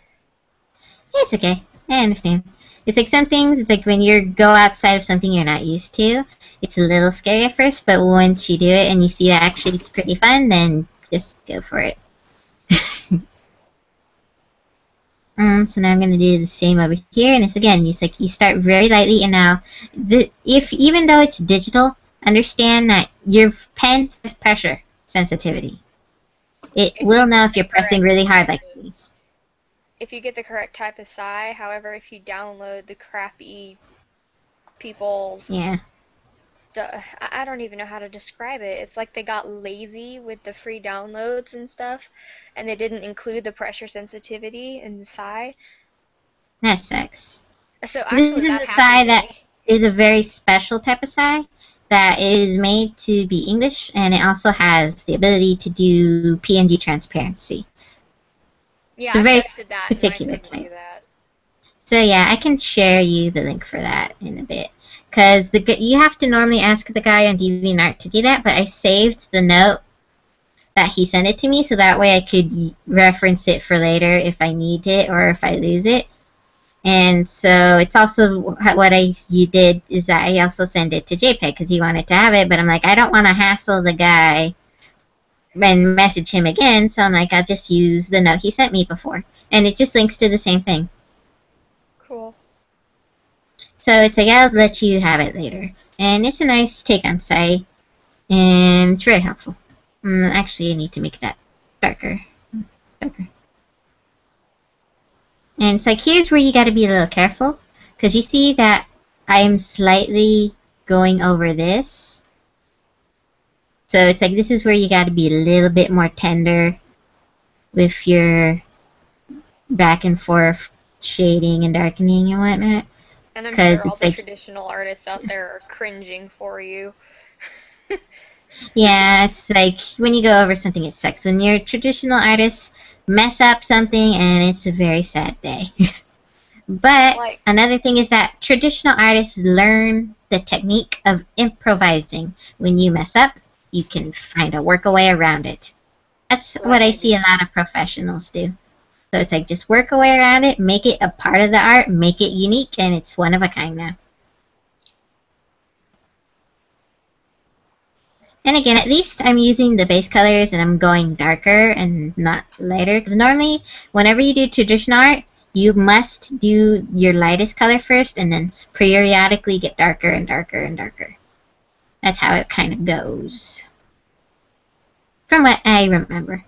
It's okay. I understand. It's like some things, it's like when you go outside of something you're not used to, it's a little scary at first, but once you do it and you see that actually it's pretty fun, then just go for it. <laughs> um, so now I'm going to do the same over here, and it's again, it's like you start very lightly, and now, the, if even though it's digital, understand that your pen has pressure sensitivity. It will know if you're pressing really hard like this. if you get the correct type of SAI. However, if you download the crappy people's Yeah. Stuff, uh, I I don't even know how to describe it. It's like they got lazy with the free downloads and stuff, and they didn't include the pressure sensitivity in the SAI. That sucks. So This actually, is that the happened SAI to that- is a very special type of SAI that is made to be English, and it also has the ability to do PNG transparency. Yeah, it's a I very particular type. that. So yeah, I can share you the link for that in a bit. Cause the you have to normally ask the guy on DeviantArt to do that, but I saved the note that he sent it to me, so that way I could reference it for later if I need it or if I lose it. And so it's also what I you did is that I also send it to JPEG because he wanted to have it, but I'm like I don't want to hassle the guy and message him again, so I'm like I'll just use the note he sent me before, and it just links to the same thing. So it's like I'll let you have it later, and it's a nice take on site, and it's very helpful. Mm, actually, I need to make that darker, darker. And it's like here's where you got to be a little careful, because you see that I am slightly going over this. So it's like this is where you got to be a little bit more tender with your back and forth shading and darkening and whatnot. And I'm sure all the like- traditional artists out there are cringing for you. Yeah, it's like when you go over something, it sucks. When you're a traditional artist, mess up something, and it's a very sad day. <laughs> but Like, another thing is that traditional artists learn the technique of improvising. When you mess up, you can find a workaway around it. That's what I see a lot of professionals do. So it's like just work a way around it, make it a part of the art, make it unique, and it's one of a kind now. And again, at least I'm using the base colors and I'm going darker and not lighter. Because normally, whenever you do traditional art, you must do your lightest color first and then periodically get darker and darker and darker. That's how it kind of goes. From what I remember.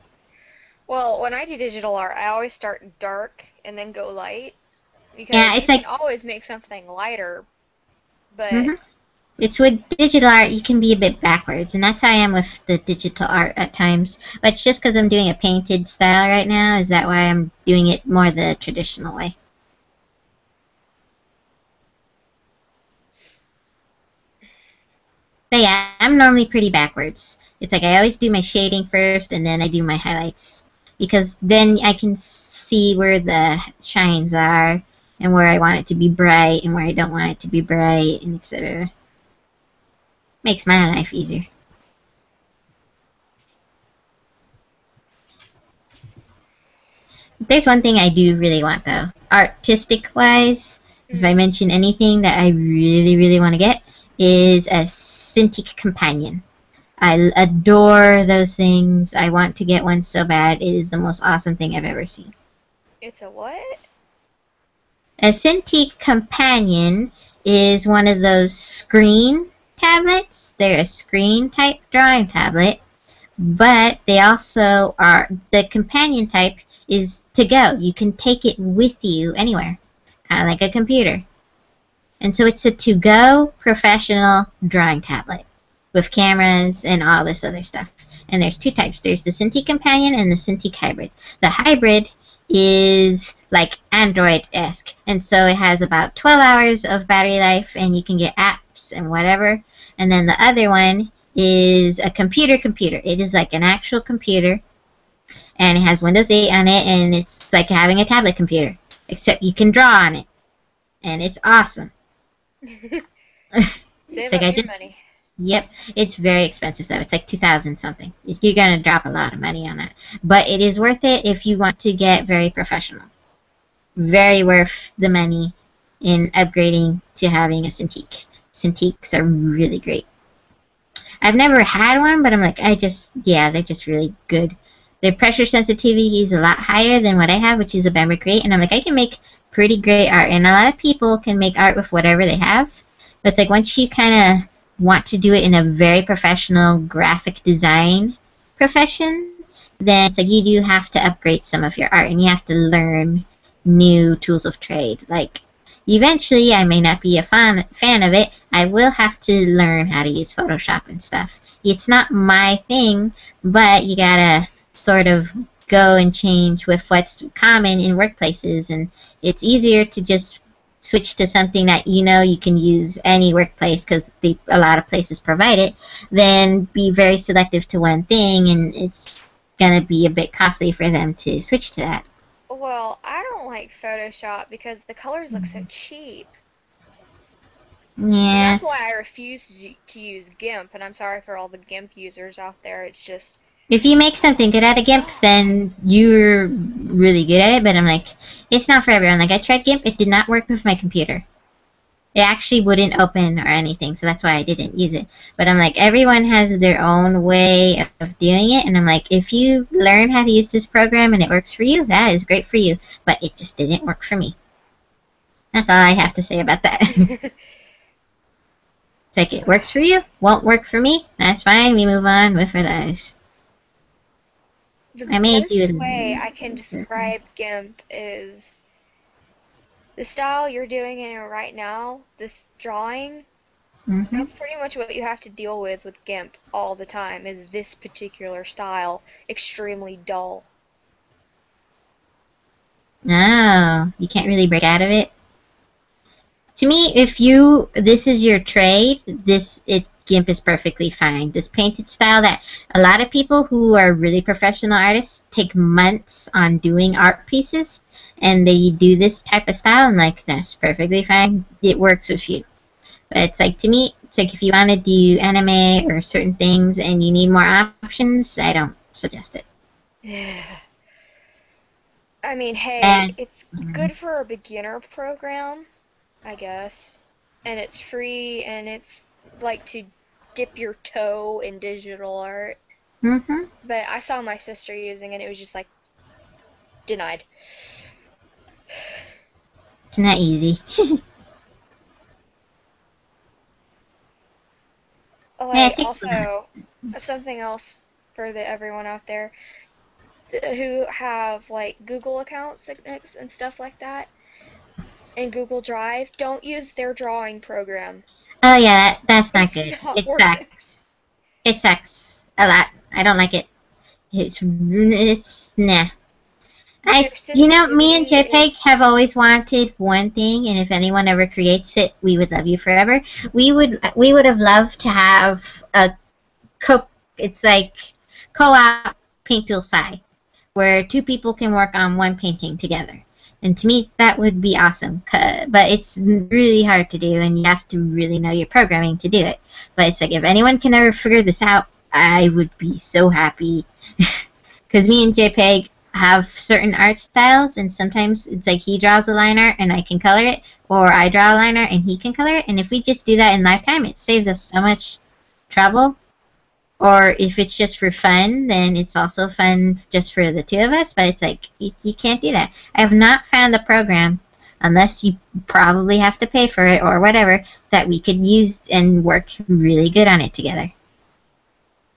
Well, when I do digital art, I always start dark and then go light. Because Yeah, it's you like- can always make something lighter, but Mhm. It's with digital art, you can be a bit backwards, and that's how I am with the digital art at times. But it's just because I'm doing a painted style right now, is that why I'm doing it more the traditional way. But yeah, I'm normally pretty backwards. It's like I always do my shading first, and then I do my highlights. Because then I can see where the shines are, and where I want it to be bright, and where I don't want it to be bright, and etc. Makes my life easier. There's one thing I do really want though. Artistic wise, if I mm. mention anything that I really, really want to get, is a Cintiq companion. I adore those things. I want to get one so bad. It is the most awesome thing I've ever seen. it's a what? A Cintiq companion is one of those screen tablets. They're a screen type drawing tablet, but they also are the companion type is to go. You can take it with you anywhere, kind of like a computer. And so it's a to go professional drawing tablet with cameras and all this other stuff. And there's two types. There's the Cintiq Companion and the Cintiq Hybrid. The hybrid is like Android-esque, and so it has about 12 hours of battery life, and you can get apps and whatever. And then the other one is a computer computer. It is like an actual computer, and it has Windows 8 on it, and it's like having a tablet computer, except you can draw on it, and it's awesome. <laughs> Save It's like I just- money. Yep, it's very expensive though. It's like two thousand something. You're gonna drop a lot of money on that, but it is worth it if you want to get very professional. Very worth the money in upgrading to having a Cintiq. Cintiqs are really great. I've never had one, but I'm like, I just, yeah, they're just really good. Their pressure sensitivity is a lot higher than what I have, which is a Bamboo Create, and I'm like, I can make pretty great art, and a lot of people can make art with whatever they have. But it's like once you kind of want to do it in a very professional graphic design profession, then it's like you do have to upgrade some of your art and you have to learn new tools of trade. Like, eventually, I may not be a fan fan of it. I will have to learn how to use Photoshop and stuff. It's not my thing, but you gotta sort of go and change with what's common in workplaces, and it's easier to just switch to something that you know you can use any workplace because a lot of places provide it, then be very selective to one thing, and it's going to be a bit costly for them to switch to that. Well, I don't like Photoshop because the colors look so Mm-hmm. cheap. Yeah. And that's why I refuse to, to use GIMP, and I'm sorry for all the GIMP users out there. It's just If you make something good out of GIMP, then you're really good at it. But I'm like, it's not for everyone. Like I tried GIMP, it did not work with my computer. It actually wouldn't open or anything, so that's why I didn't use it. But I'm like, everyone has their own way of- of doing it, and I'm like, if you learn how to use this program and it works for you, that is great for you. But it just didn't work for me. That's all I have to say about that. <laughs> it's like it works for you, won't work for me. That's fine. We move on with our lives. The best way I can describe GIMP is the style you're doing in it right now. This drawing. hmm That's pretty much what you have to deal with with GIMP all the time. Is this particular style extremely dull? No, you can't really break out of it. To me, if you this is your trade, this it GIMP is perfectly fine. This painted style that a lot of people who are really professional artists take months on doing art pieces, and they do this type of style, and like that's perfectly fine. It works with you. But it's like to me, it's like if you want to do anime or certain things and you need more options, I don't suggest it. Yeah. <sighs> I mean, hey, And- it's mm-hmm. good for a beginner program, I guess. And it's free and it's like to dip your toe in digital art. Mm-hmm. But I saw my sister using it, it was just like denied. It's not easy. Like takes a also something else for the everyone out there who have like Google accounts and- and stuff like that. And Google Drive, don't use their drawing program. Oh yeah, that, that's not good. <laughs> it sucks. It sucks a lot. I don't like it. It's it's nah. I, you know, me and JPEG have always wanted one thing, and if anyone ever creates it, we would love you forever. We would we would have loved to have a co. It's like co-op paint tool SAI, where two people can work on one painting together. And to me, that would be awesome. But it's really hard to do, and you have to really know your programming to do it. But it's like if anyone can ever figure this out, I would be so happy. <laughs> Because me and JPEG have certain art styles, and sometimes it's like he draws a line art and I can color it, or I draw a line art and he can color it. And if we just do that in lifetime, it saves us so much trouble. Or if it's just for fun, then it's also fun just for the two of us. But it's like you, you can't do that. I have not found a program, unless you probably have to pay for it or whatever, that we could use and work really good on it together.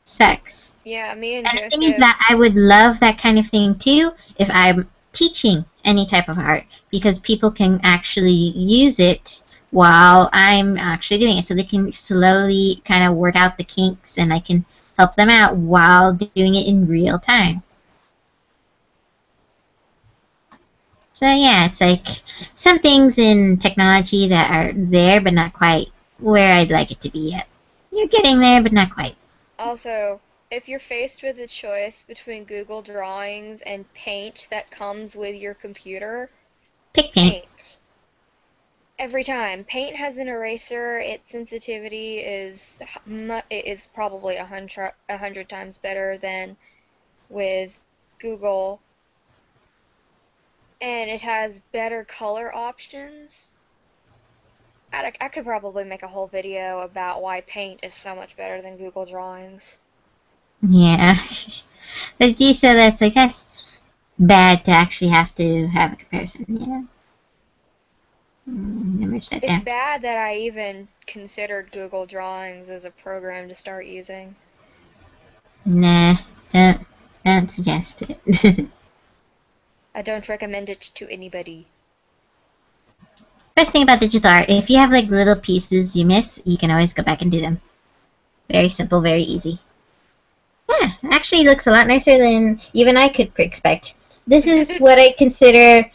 Sex. Yeah, me and And the thing is that I would love that kind of thing too if I'm teaching any type of art because people can actually use it while I'm actually doing it so they can slowly kind of work out the kinks and I can help them out while doing it in real time. So yeah, it's like some things in technology that are there but not quite where I'd like it to be yet. You're getting there but not quite. Also, if you're faced with a choice between Google Drawings and Paint that comes with your computer, Pick paint. Paint. Every time. Paint has an eraser. Its sensitivity is it is probably a hundred a hundred times better than with Google, and it has better color options. I, I could probably make a whole video about why Paint is so much better than Google Drawings. Yeah. <laughs> but you said that's like that's bad to actually have to have a comparison, yeah. Mm, that It's bad that I even considered Google Drawings as a program to start using. Nah, don't don't suggest it. I don't recommend it to anybody. Best thing about digital art, if you have like little pieces you miss, you can always go back and do them. Very simple, very easy. Yeah, actually looks a lot nicer than even I could expect. This is <laughs> what I consider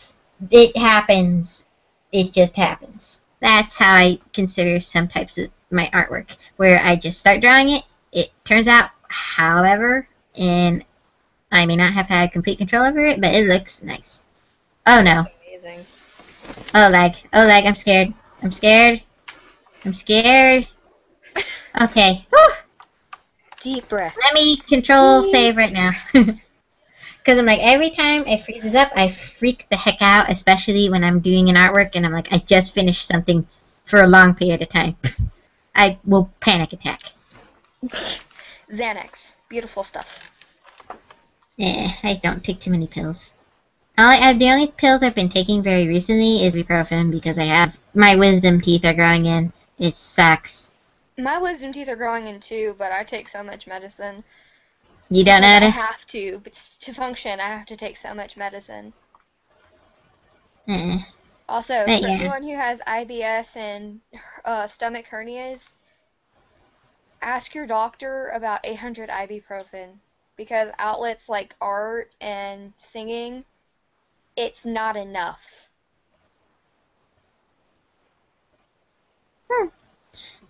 it happens. It just happens. That's how I consider some types of my artwork, where I just start drawing it. It turns out, however, and I may not have had complete control over it, but it looks nice. Oh no. Amazing. Oh lag. Oh lag, I'm scared. I'm scared. I'm scared. <laughs> Okay. Whew. Deep breath. Let me control save right now. <laughs> Because I'm like, every time it freezes up, I freak the heck out, especially when I'm doing an artwork and I'm like, I just finished something for a long period of time. <laughs> I will panic attack. <laughs> Xanax. Beautiful stuff. Eh, I don't take too many pills. All I, uh, the only pills I've been taking very recently is ibuprofen because I have my wisdom teeth are growing in. It sucks. My wisdom teeth are growing in too, but I take so much medicine. You don't Because notice? I have to, but to function, I have to take so much medicine. Eh. Also, But for yeah. anyone who has IBS and uh, stomach hernias, ask your doctor about 800 ibuprofen because outlets like art and singing, it's not enough.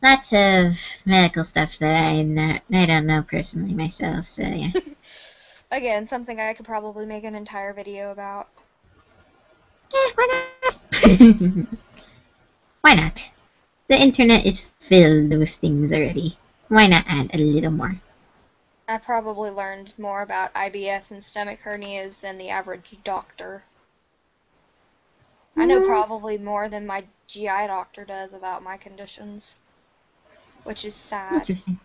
Lots of medical stuff that I not I don't know personally myself. So yeah. <laughs> Again, something I could probably make an entire video about. Eh, why not? <laughs> why not? The internet is filled with things already. Why not add a little more? I probably learned more about IBS and stomach hernias than the average doctor. I know Mm. probably more than my GI doctor does about my conditions, which is sad. Interesting.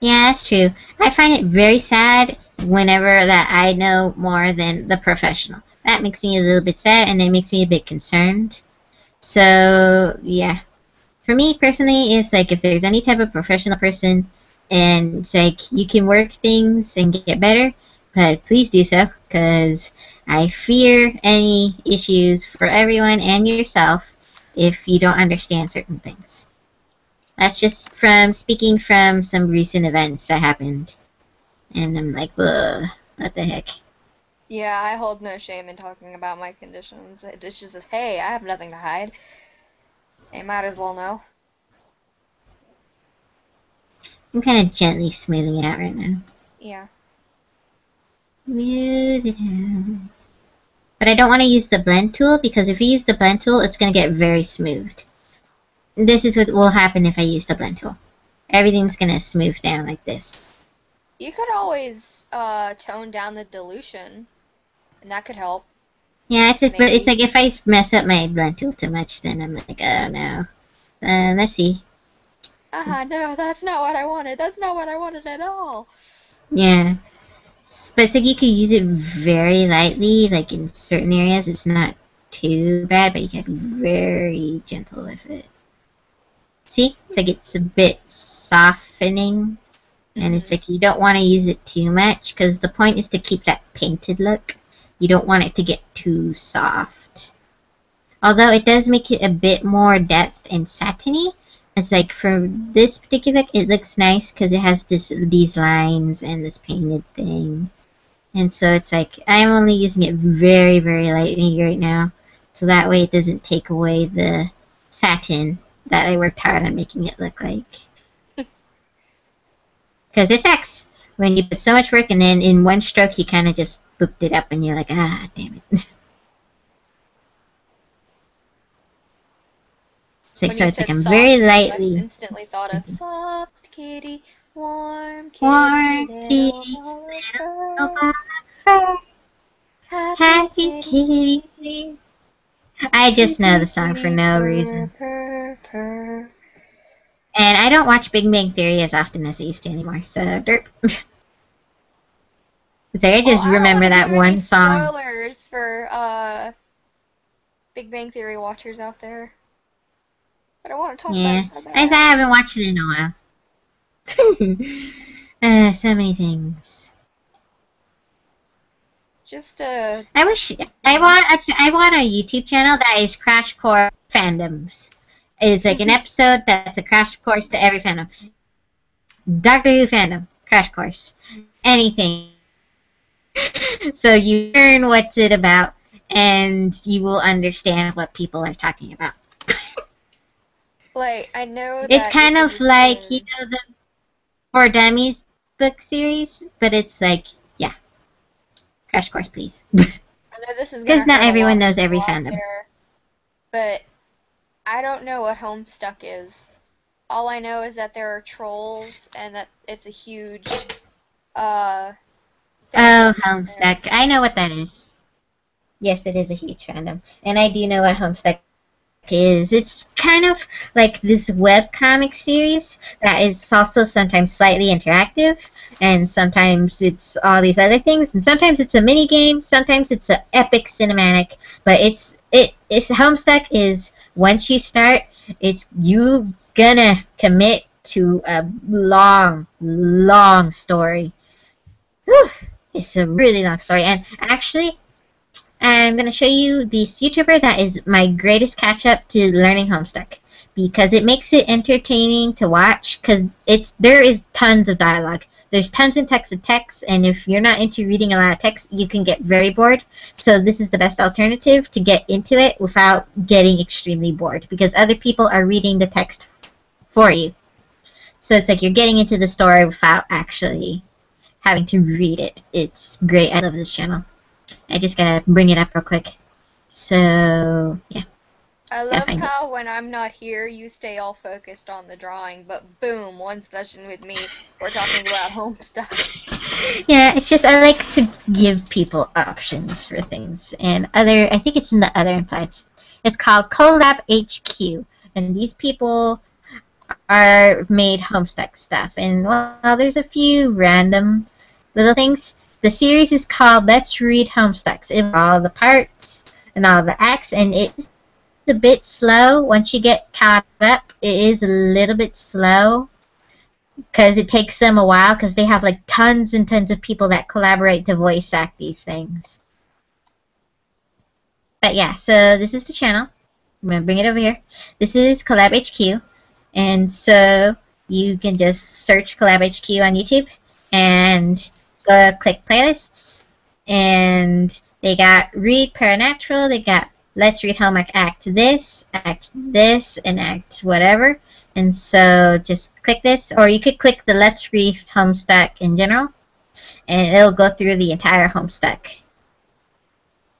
Yeah, that's true. I find it very sad whenever that I know more than the professional. That makes me a little bit sad and it makes me a bit concerned. So, yeah. For me personally, it's like if there's any type of professional person and it's like you can work things and get better, but please do so because I fear any issues for everyone and yourself if you don't understand certain things. That's just from speaking from some recent events that happened. And I'm like, Ugh, what the heck? Yeah, I hold no shame in talking about my conditions. It's just, hey, I have nothing to hide. They might as well know. I'm kind of gently smoothing it out right now. Yeah. Smooth it out. But I don't want to use the blend tool because if you use the blend tool, it's going to get very smoothed. This is what will happen if I use the blend tool. Everything's going to smooth down like this. You could always uh, tone down the dilution, and that could help. Yeah, it's but it's like if I mess up my blend tool too much, then I'm like, oh no. Uh, let's see. Ah, no, that's not what I wanted. That's not what I wanted at all. Yeah. But it's like you can use it very lightly, like in certain areas it's not too bad, but you can be very gentle with it. See? It's like it's a bit softening, and it's like you don't want to use it too much, because the point is to keep that painted look. You don't want it to get too soft. Although it does make it a bit more depth and satiny, it's like for this particular, it looks nice because it has this these lines and this painted thing, and so it's like I'm only using it very very lightly right now, so that way it doesn't take away the satin that I worked hard on making it look like. <laughs> Because it sucks when you put so much work and then in one stroke you kind of just booped it up and you're like, ah, damn it. <laughs> So, so it's like I'm soft, very I lightly. instantly thought of soft kitty, warm kitty, Warm kitty, little fur, Happy happy kitty. I just know the song for no reason. And I don't watch Big Bang Theory as often as I used to anymore, so derp. <laughs> it's like I just Oh, remember wanna that one song. Spoilers for uh, Big Bang Theory watchers out there. But I want to talk Yeah. about it so. I, I haven't watched it in a while. <laughs> uh, so many things. Just uh, I wish I want a, I want a YouTube channel that is Crash Course fandoms. It's like an mm-hmm. episode that's a crash course to every fandom. Doctor Who fandom, crash course, mm-hmm. anything. <laughs> so you learn what's it about, and you will understand what people are talking about. <laughs> like I know. It's kind of like you know the For Dummies book series, but it's like yeah, crash course, please. <laughs> I know this is 'Cause gonna not everyone knows every fandom. there, but I don't know what Homestuck is. All I know is that there are trolls and that it's a huge. Uh, Oh. Homestuck. I know what that is. Yes, it is a huge fandom. And I do know what Homestuck is. It's kind of like this webcomic series that is also sometimes slightly interactive, and sometimes it's all these other things, and sometimes it's a mini game, sometimes it's an epic cinematic, but it's it it's Homestuck is once you start, it's you gonna commit to a long, long story. Whew, it's a really long story, and actually, I'm gonna show you this YouTuber that is my greatest catch up to learning Homestuck because it makes it entertaining to watch. Because it's there is tons of dialogue. There's tons and text of text, and if you're not into reading a lot of text, you can get very bored. So this is the best alternative to get into it without getting extremely bored because other people are reading the text for you. So it's like you're getting into the story without actually having to read it. It's great. I love this channel. I just gotta bring it up real quick. So yeah, I love how when I'm not here, you stay all focused on the drawing, but boom, one session with me, we're talking about home <laughs> stuff. yeah. It's just I like to give people options for things, and other. I think it's in the other insights. It's called Collab HQ, and these people are made Homestuck stuff. And well, there's a few random little things. The series is called Let's Read Homestucks. It all the parts and all the acts, and it's a bit slow once you get caught up. It is a little bit slow because it takes them a while because they have like tons and tons of people that collaborate to voice act these things. But yeah, so this is the channel. I'm gonna bring it over here. This is Collab HQ, and so you can just search Collab HQ on YouTube and go click playlists, and they got Read Paranatural. They got Let's Read Homework Act this, Act this, and Act whatever. And so just click this, or you could click the Let's Read Homestuck in general, and it'll go through the entire Homestuck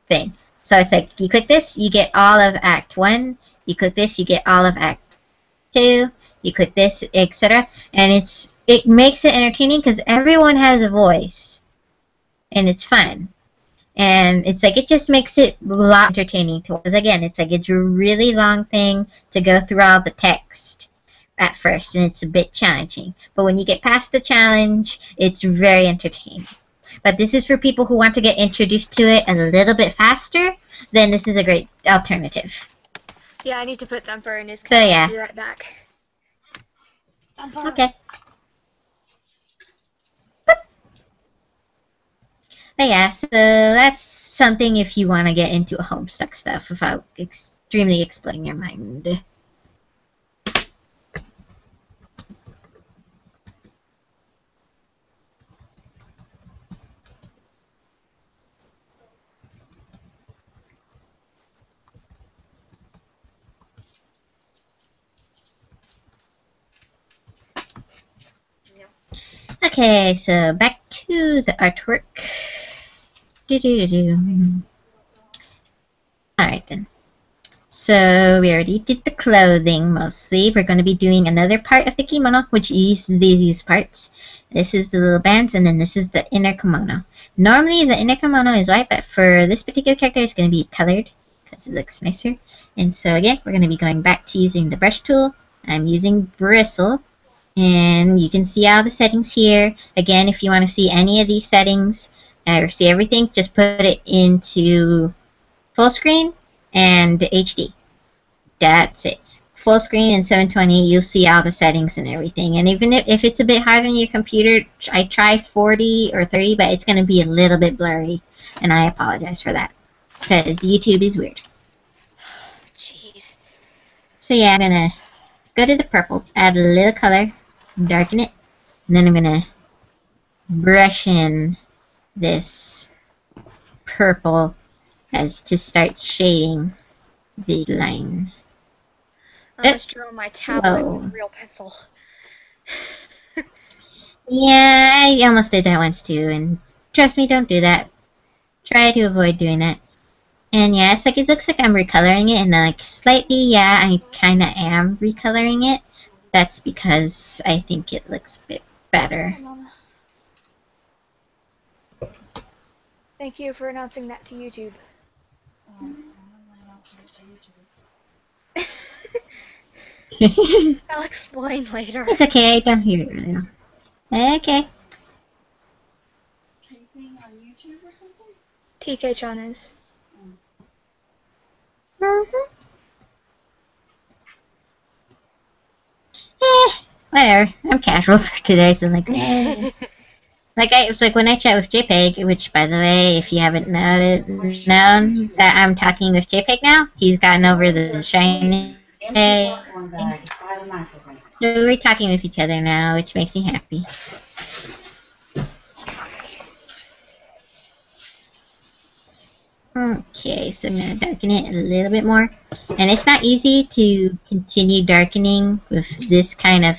thing. So it's like you click this, you get all of Act 1, you click this, you get all of Act 2, you click this, etc. And it's it makes it entertaining because everyone has a voice, and it's fun. And it's like it just makes it a lot entertaining to because again, it's like it's a really long thing to go through all the text at first, and it's a bit challenging. But when you get past the challenge, it's very entertaining. But this is for people who want to get introduced to it a little bit faster. Then this is a great alternative. Yeah, I need to put Thumper in his So, car. yeah. I'll be right back. Okay. But yeah, so that's something if you want to get into a Homestuck stuff without extremely explaining your mind. Okay, so back to the artwork. Alright then. So we already did the clothing mostly. We're going to be doing another part of the kimono, which is these parts. This is the little bands, and then this is the inner kimono. Normally the inner kimono is white, but for this particular character it's going to be colored because it looks nicer. And so again, we're going to be going back to using the brush tool. I'm using bristle and you can see all the settings here. Again, if you want to see any of these settings or see everything, just put it into full screen and HD. That's it. full screen in 720, you'll see all the settings and everything. And even if, if it's a bit hard on your computer, I try 40 or 30, but it's going to be a little bit blurry. And I apologize for that. Because YouTube is weird. Jeez. So yeah, I'm going to go to the purple, add a little color, darken it, and then I'm going to brush in this purple as to start shading the line. I almost drew on my tablet Whoa. with a real pencil. Yeah, I almost did that once too, and trust me, don't do that. Try to avoid doing that. And yeah, it's like it looks like I'm recoloring it, and like slightly, yeah, I kind of am recoloring it. That's because I think it looks a bit better. Thank you for announcing that to YouTube. Um, to YouTube. I'll explain later. it's okay, I don't hear it really well. Okay. Taping on YouTube or something? TK Chan is. Mm-hmm. Eh, whatever. I'm casual <laughs> for today, so like, eh. <laughs> Like I, it's like when I chat with JPEG, which by the way, if you haven't noted, known that I'm talking with JPEG now, he's gotten over the shiny. So we're talking with each other now, which makes me happy. Okay, so I'm going to darken it a little bit more. And it's not easy to continue darkening with this kind of,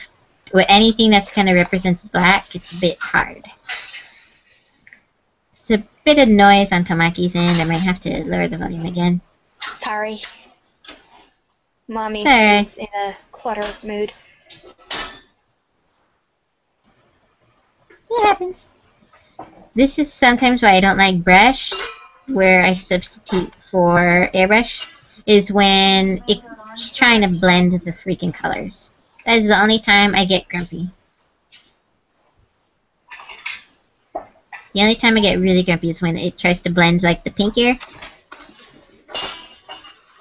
with anything that's kind of represents black, it's a bit hard. It's a bit of noise on Tamaki's end. I might have to lower the volume again. Sorry. Mommy alright. is in a clutter mood. It happens. This is sometimes why I don't like brush, where I substitute for airbrush, is when it's trying to blend the freaking colors. That is the only time I get grumpy. The only time I get really grumpy is when it tries to blend like the pink here.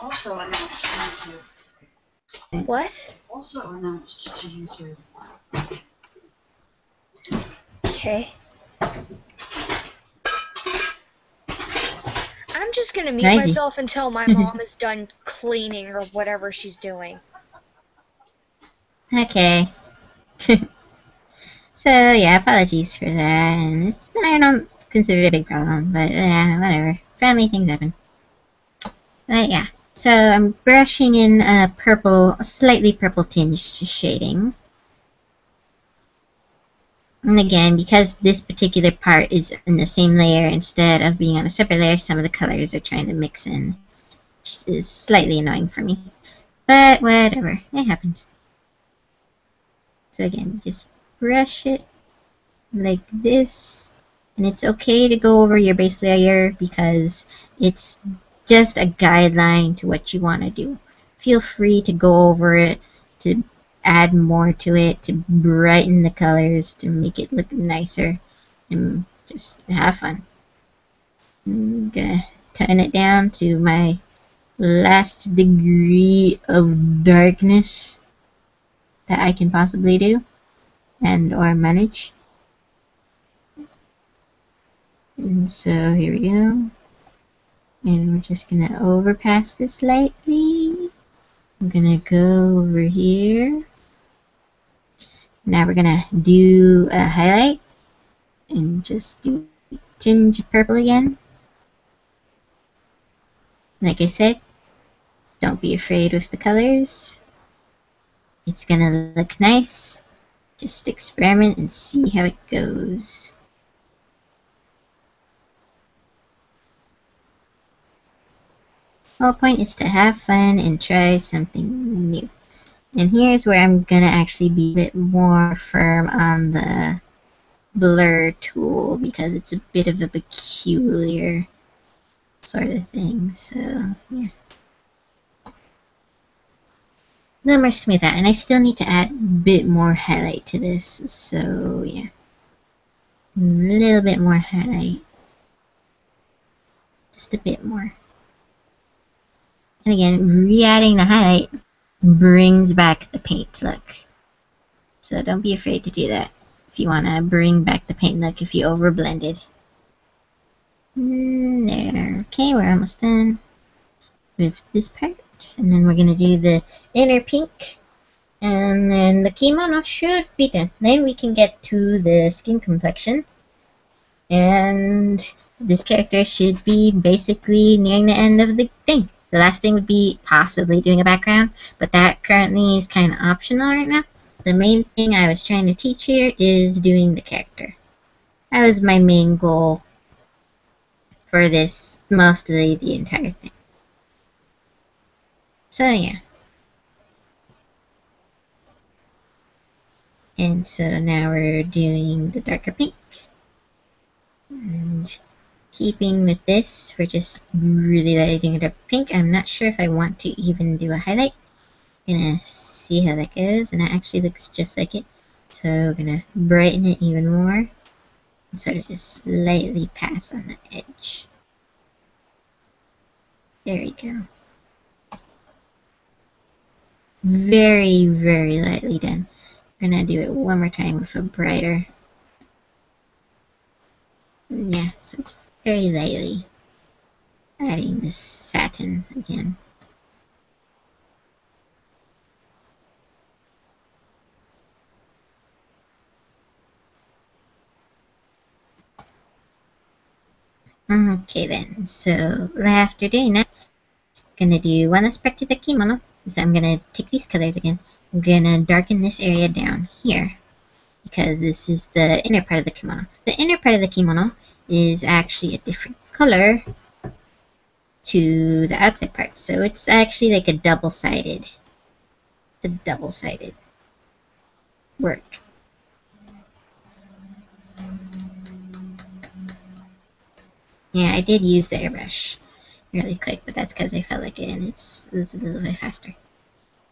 Also announced to YouTube. What? Also announced to YouTube. Okay. I'm just gonna mute Crazy. myself until my <laughs> mom is done cleaning or whatever she's doing. Okay. <laughs> so yeah, apologies for that. And it's, I don't consider it a big problem, but yeah, whatever. Family things happen. But yeah, so I'm brushing in a purple, a slightly purple tinge shading. And again, because this particular part is in the same layer instead of being on a separate layer, some of the colors are trying to mix in, which is slightly annoying for me. But whatever, it happens. So again, just brush it like this. And it's okay to go over your base layer because it's just a guideline to what you want to do. Feel free to go over it, to add more to it, to brighten the colors, to make it look nicer, and just have fun. I'm gonna turn it down to my last degree of darkness that I can possibly do and or manage. And so here we go. And we're just gonna overpass this slightly. I'm gonna go over here. Now we're gonna do a highlight and just do tinge of purple again. Like I said, don't be afraid with the colors. It's gonna look nice. Just experiment and see how it goes. Whole point is to have fun and try something new. And here's where I'm gonna actually be a bit more firm on the blur tool because it's a bit of a peculiar sort of thing. So yeah. A little more smooth out, and I still need to add a bit more highlight to this. So yeah, a little bit more highlight, just a bit more. And again, re-adding the highlight brings back the paint look. So don't be afraid to do that if you want to bring back the paint look if you overblended. Mm, there. Okay, we're almost done with this part. And then we're going to do the inner pink. And then the kimono should be done. Then we can get to the skin complexion. And this character should be basically nearing the end of the thing. The last thing would be possibly doing a background, but that currently is kind of optional right now. The main thing I was trying to teach here is doing the character. That was my main goal for this, mostly the entire thing. So yeah. And so now we're doing the darker pink. And keeping with this, we're just really lighting it up pink. I'm not sure if I want to even do a highlight. Gonna see how that goes, and that actually looks just like it. So we're gonna brighten it even more. And sort of just slightly pass on the edge. There we go. Very, very lightly done. I'm gonna do it one more time with a brighter. Yeah, so it's very lightly adding this satin again. Okay then, so after doing that, I'm gonna do one aspect of the kimono. So I'm gonna take these colors again. I'm gonna darken this area down here because this is the inner part of the kimono. The inner part of the kimono is actually a different color to the outside part. So it's actually like a double-sided. It's a double-sided work. Yeah, I did use the airbrush really quick, but that's because I felt like it and it's, it's a little bit faster.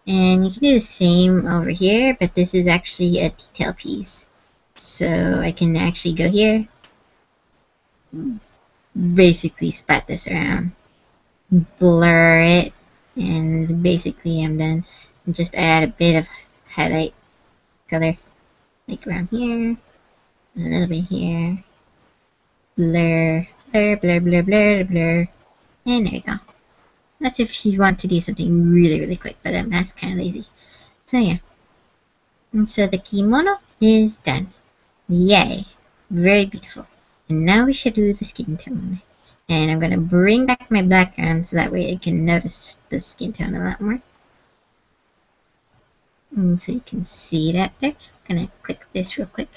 And you can do the same over here, but this is actually a detail piece. So I can actually go here, basically spat this around, blur it, and basically I'm done. And just add a bit of highlight color, like around here, a little bit here, blur, blur, blur, blur, blur, blur, and there you go. That's if you want to do something really, really quick, but um, that's kind of lazy. So yeah. And so the kimono is done. Yay. Very beautiful. And now we should do the skin tone. And I'm going to bring back my background so that way I can notice the skin tone a lot more. And so you can see that there. I'm going to click this real quick.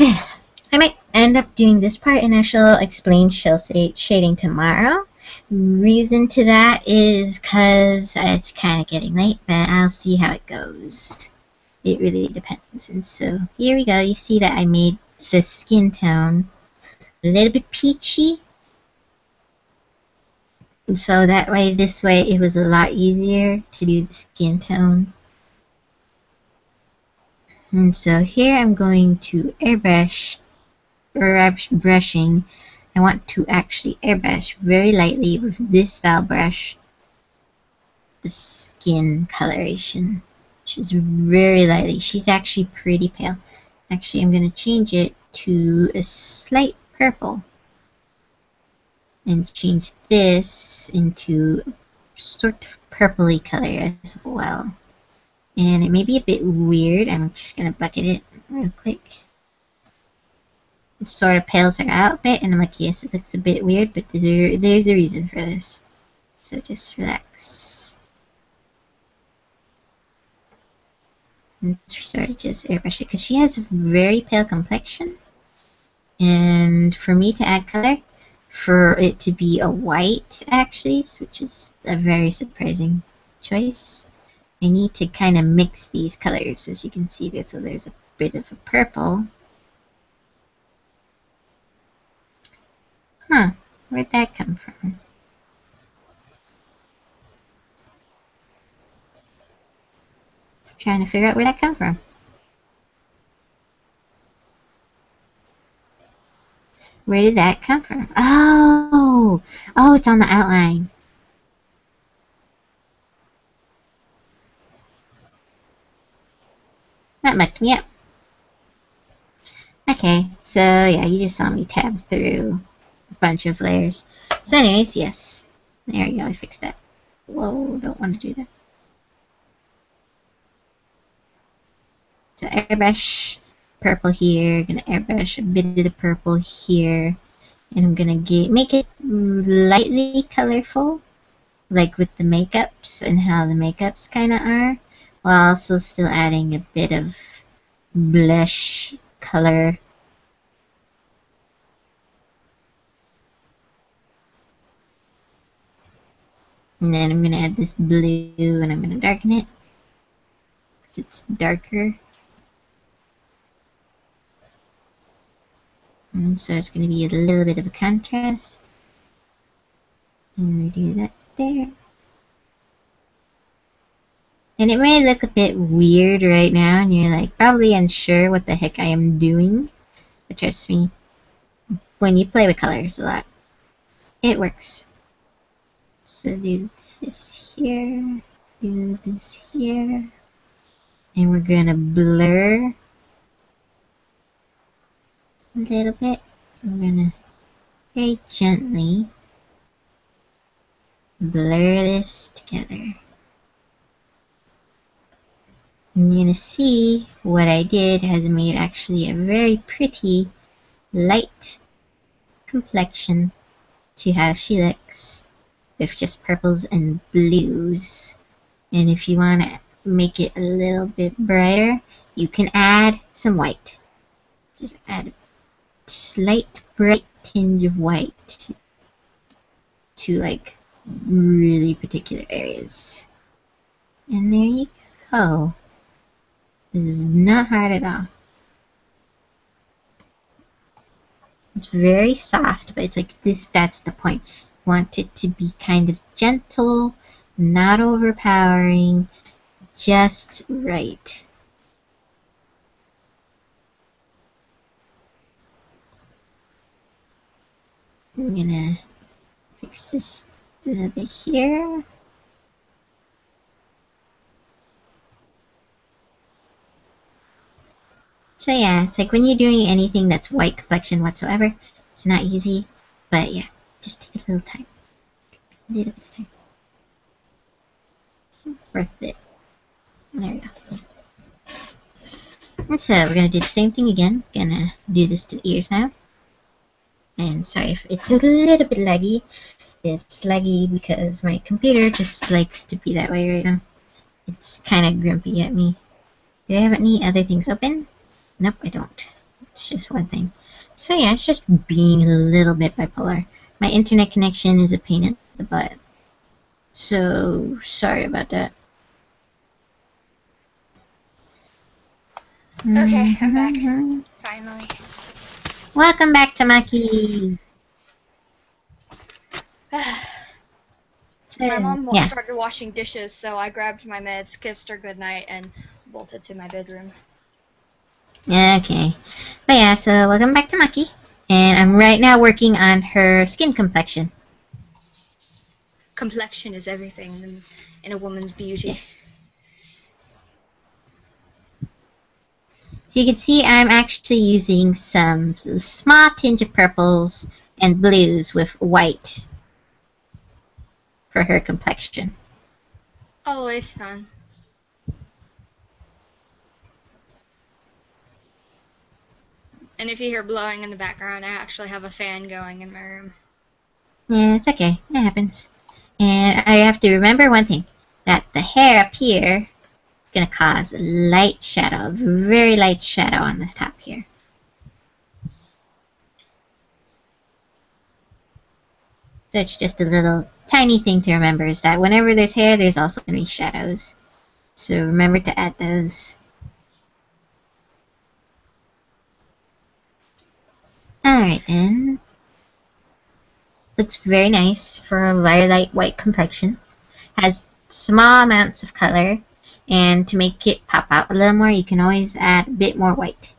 I might end up doing this part and I shall explain shell shading tomorrow. Reason to that is because it's kind of getting late, but I'll see how it goes. It really depends. And so here we go. You see that I made the skin tone a little bit peachy. And so that way, this way, it was a lot easier to do the skin tone. And so here I'm going to airbrush brushing, I want to actually airbrush very lightly with this style brush the skin coloration. is very lightly. She's actually pretty pale. Actually, I'm going to change it to a slight purple. And change this into sort of purpley color as well. And it may be a bit weird. I'm just going to bucket it real quick sort of pales her out a bit, and I'm like, yes, it looks a bit weird, but there, there's a reason for this. So just relax. And sort of just airbrush it, because she has a very pale complexion. And for me to add color, for it to be a white, actually, which is a very surprising choice, I need to kind of mix these colors, as you can see there. So there's a bit of a purple, Huh, where'd that come from? Trying to figure out where that come from. Where did that come from? Oh! Oh, it's on the outline. That mucked me up. Okay, so yeah, you just saw me tab through bunch of layers. So anyways, yes. There you go, I fixed that. Whoa, don't want to do that. So airbrush purple here, gonna airbrush a bit of the purple here, and I'm gonna get make it lightly colorful, like with the makeups and how the makeups kind of are, while also still adding a bit of blush color. And then I'm gonna add this blue and I'm gonna darken it. It's darker. And so it's going to be a little bit of a contrast. And we do that there. And it may look a bit weird right now, and you're like probably unsure what the heck I am doing. But trust me, when you play with colors a lot, it works. So do this here, do this here, and we're gonna blur a little bit. I'm gonna very gently blur this together. And you're gonna see what I did has made actually a very pretty light complexion to how she looks with just purples and blues. And if you want to make it a little bit brighter, you can add some white. Just add a slight bright tinge of white to like really particular areas. And there you go. This is not hard at all. It's very soft, but it's like this, that's the point. Want it to be kind of gentle, not overpowering, just right. I'm gonna fix this a little bit here. So yeah, it's like when you're doing anything that's white complexion whatsoever, it's not easy, but yeah, just take a little time. A little bit of time. Worth it. There we go. And so we're gonna do the same thing again. Gonna do this to the ears now. And sorry if it's a little bit laggy. It's laggy because my computer just likes to be that way right now. It's kind of grumpy at me. Do I have any other things open? Nope, I don't. It's just one thing. So yeah, it's just being a little bit bipolar. My internet connection is a pain in the butt. So, sorry about that. Okay, I'm back. Mhm. Finally. Welcome back to Maki. <sighs> My mom yeah. started washing dishes, so I grabbed my meds, kissed her goodnight, and bolted to my bedroom. Okay. But yeah, so welcome back to Maki. And I'm right now working on her skin complexion. Complexion is everything in, a woman's beauty. Yes. So you can see I'm actually using some small tinge of purples and blues with white for her complexion. Always fun. And if you hear blowing in the background, I actually have a fan going in my room. Yeah, it's okay. It happens. And I have to remember one thing. That the hair up here is going to cause a light shadow, a very light shadow on the top here. So it's just a little tiny thing to remember is that whenever there's hair, there's also going to be shadows. So remember to add those. Alright then. Looks very nice for a very light white complexion. Has small amounts of color. And to make it pop out a little more, you can always add a bit more white.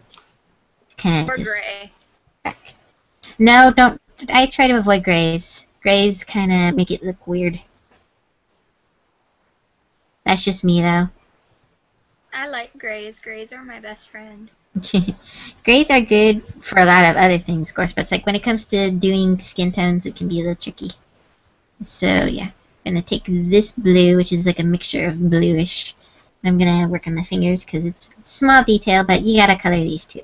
Kind Or of just gray. no, don't. I try to avoid grays. Grays kind of make it look weird. That's just me though. I like grays. Grays are my best friend. <laughs> Grays are good for a lot of other things, of course, but it's like when it comes to doing skin tones, it can be a little tricky. So yeah, I'm gonna take this blue, which is like a mixture of bluish. I'm gonna work on the fingers because it's small detail, but you gotta color these too.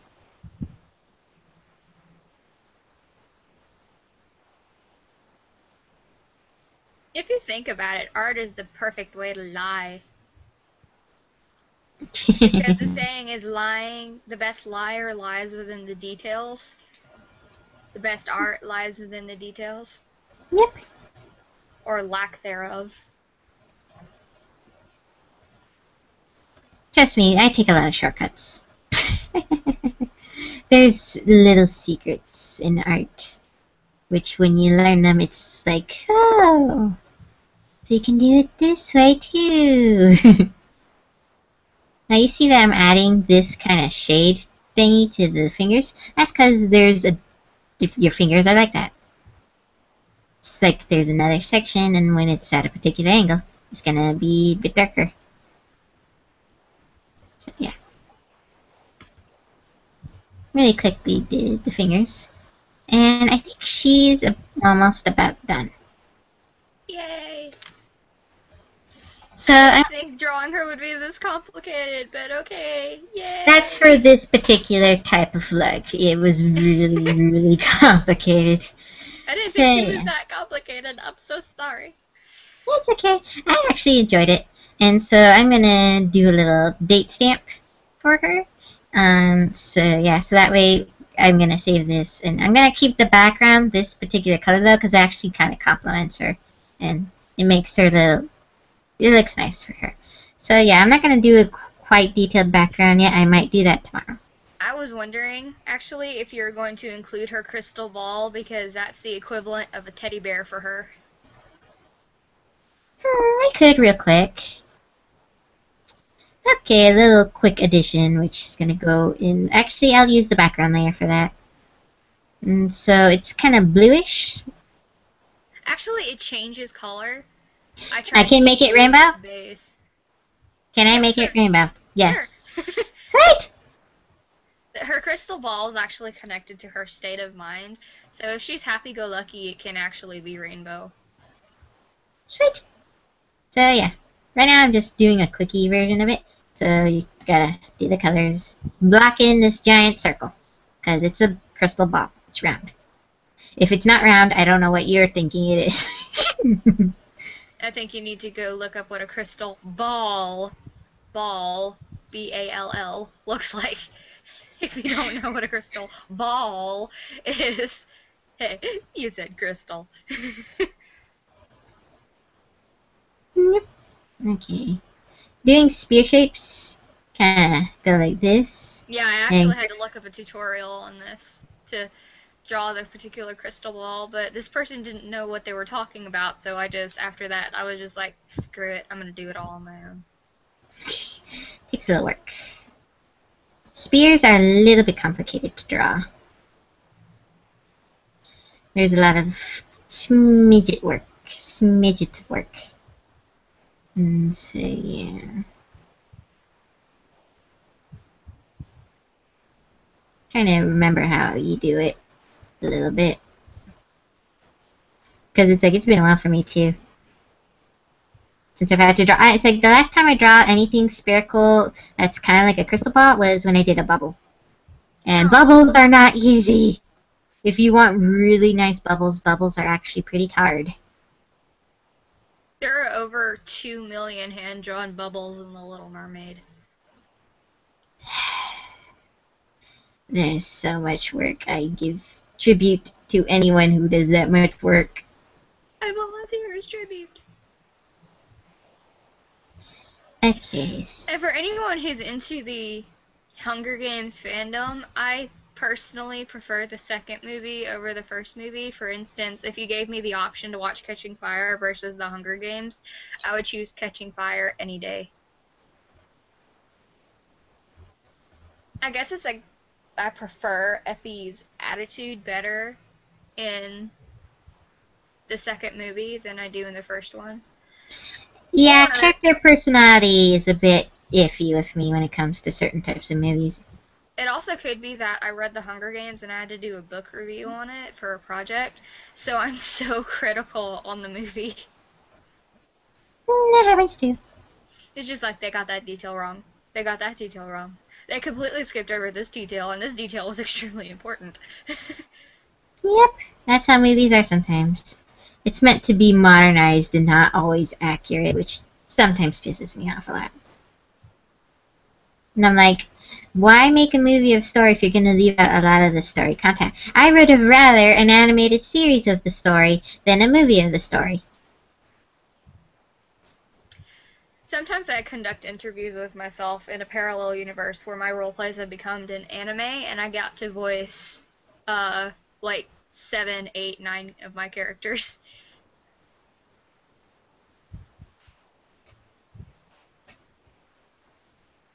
If you think about it, art is the perfect way to lie. Because the <laughs> saying is lying, the best liar lies within the details. The best art lies within the details. yep. Or lack thereof. Trust me, I take a lot of shortcuts. <laughs> There's little secrets in art, which when you learn them, it's like, oh, so you can do it this way too. <laughs> now you see that I'm adding this kind of shade thingy to the fingers. That's because there's a, your fingers are like that. It's like there's another section, and when it's at a particular angle, it's gonna be a bit darker. So yeah. Really quickly did the fingers. And I think she's almost about done. Yay! So I think drawing her would be this complicated, but okay. Yay! that's for this particular type of look. It was really, <laughs> really complicated. I didn't think she was that complicated. I'm so sorry. That's okay. I actually enjoyed it. And so I'm gonna do a little date stamp for her. Um, so yeah, so that way I'm gonna save this, and I'm gonna keep the background this particular color though, because it actually kind of complements her, and it makes her the. It looks nice for her. So yeah, I'm not gonna do a quite detailed background yet. I might do that tomorrow. I was wondering, actually, if you're going to include her crystal ball because that's the equivalent of a teddy bear for her. Hmm, I could real quick. Okay, a little quick addition, which is gonna go in. Actually, I'll use the background layer for that. And so it's kind of bluish. Actually, it changes color. I, I can make it rainbow? Base. Can I make sure. it rainbow? Yes. Sure. <laughs> Sweet. her crystal ball is actually connected to her state of mind, so if she's happy-go-lucky, it can actually be rainbow. Sweet. So yeah, right now I'm just doing a quickie version of it. So you gotta do the colors. Block in this giant circle, because it's a crystal ball. It's round. If it's not round, I don't know what you're thinking it is. <laughs> I think you need to go look up what a crystal ball, ball, B-A-L-L, looks like. <laughs> If you don't know what a crystal ball is, hey, <laughs> you said crystal. Yep. <laughs> Okay. Doing spear shapes, kinda go like this. yeah, I actually And- had to look up a tutorial on this to draw the particular crystal ball, but this person didn't know what they were talking about, so I just, after that, I was just like, screw it, I'm gonna do it all on my own. <laughs> Takes a little work. Spears are a little bit complicated to draw. There's a lot of smidget work. Smidget work. And so, yeah. Trying to remember how you do it a little bit. Because it's like, it's been a while for me too since I've had to draw. It's like the last time I draw anything spherical that's kind of like a crystal ball was when I did a bubble. And Oh. bubbles are not easy. If you want really nice bubbles, bubbles are actually pretty hard. There are over 2 million hand-drawn bubbles in The Little Mermaid. <sighs> There's so much work. I give tribute to anyone who does that much work. I volunteer as tribute. Okay. And for anyone who's into the Hunger Games fandom, I personally prefer the second movie over the first movie. For instance, if you gave me the option to watch Catching Fire versus the Hunger Games, I would choose Catching Fire any day. I guess it's like I prefer Effie's attitude better in the second movie than I do in the first one. Yeah, Or- character personality is a bit iffy with me when it comes to certain types of movies. It also could be that I read The Hunger Games and I had to do a book review on it for a project, so <laughs> I'm so critical on the movie. Mm, that happens too. It's just like they got that detail wrong. They got that detail wrong. <laughs> They completely skipped over this detail, and this detail was <laughs> extremely important. <laughs> Yep, that's how movies are sometimes. It's meant to be modernized and not always accurate, which sometimes pisses me off a lot. And I'm like, why make a movie of story if you're going to leave out a lot of the story content? I would have rather an animated series of the story than a movie of the story. Sometimes I conduct interviews with myself in a parallel universe where my role plays have become an anime, and I got to voice, uh, like seven, eight, nine of my characters. <laughs>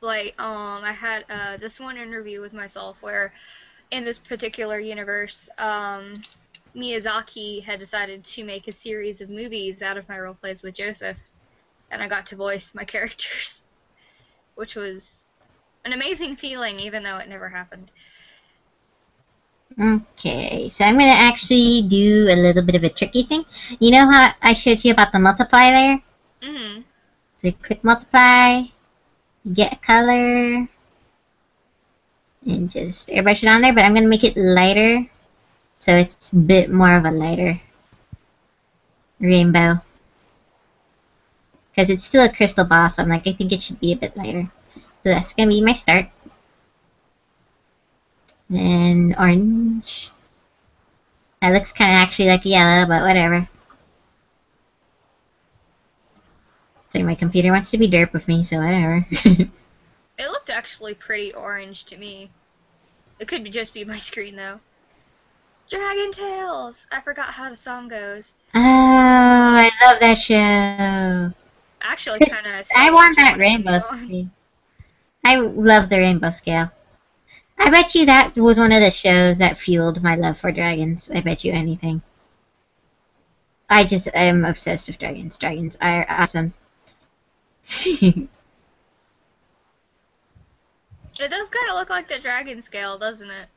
Like, um, I had uh, this one interview with myself where, in this particular universe, um, Miyazaki had decided to make a series of movies out of my role plays with Joseph and I got to voice my <laughs> characters, which was an amazing feeling, even though it never happened. Okay, so I'm going to actually do a little bit of a tricky thing. You know how I showed you about the multiply layer? hmm So you click multiply, get a color, and just airbrush it on there, but I'm going to make it lighter, so it's a bit more of a lighter rainbow. Because it's still a crystal ball, so I'm like, I think it should be a bit lighter. So that's going to be my start. Then orange. That looks kind of actually like yellow, but whatever. So my computer wants to be derp with me, so whatever. <laughs> It looked actually pretty orange to me. It could just be my screen though. Dragon Tales! I forgot how the song goes. oh, I love that show. Actually, kind of. I want that rainbow screen. I love the rainbow scale. I bet you that was one of the shows that fueled my love for dragons. I bet you anything. I just am obsessed with dragons. Dragons are awesome. It does kind of look like the dragon scale, doesn't it?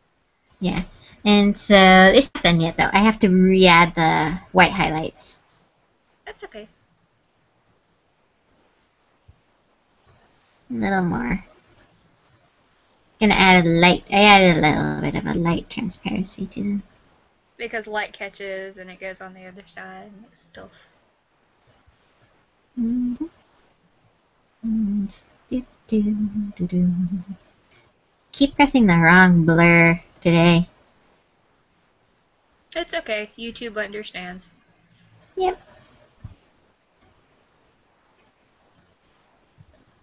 yeah. And so it's not done yet though. I have to re-add the white highlights. That's okay. Little more. Gonna add a light. I added a little bit of a light transparency to them. Because light catches and it goes on the other side and stuff. Mhm. And do, do, do, do. Keep pressing the wrong blur today. It's okay. YouTube understands. Yep.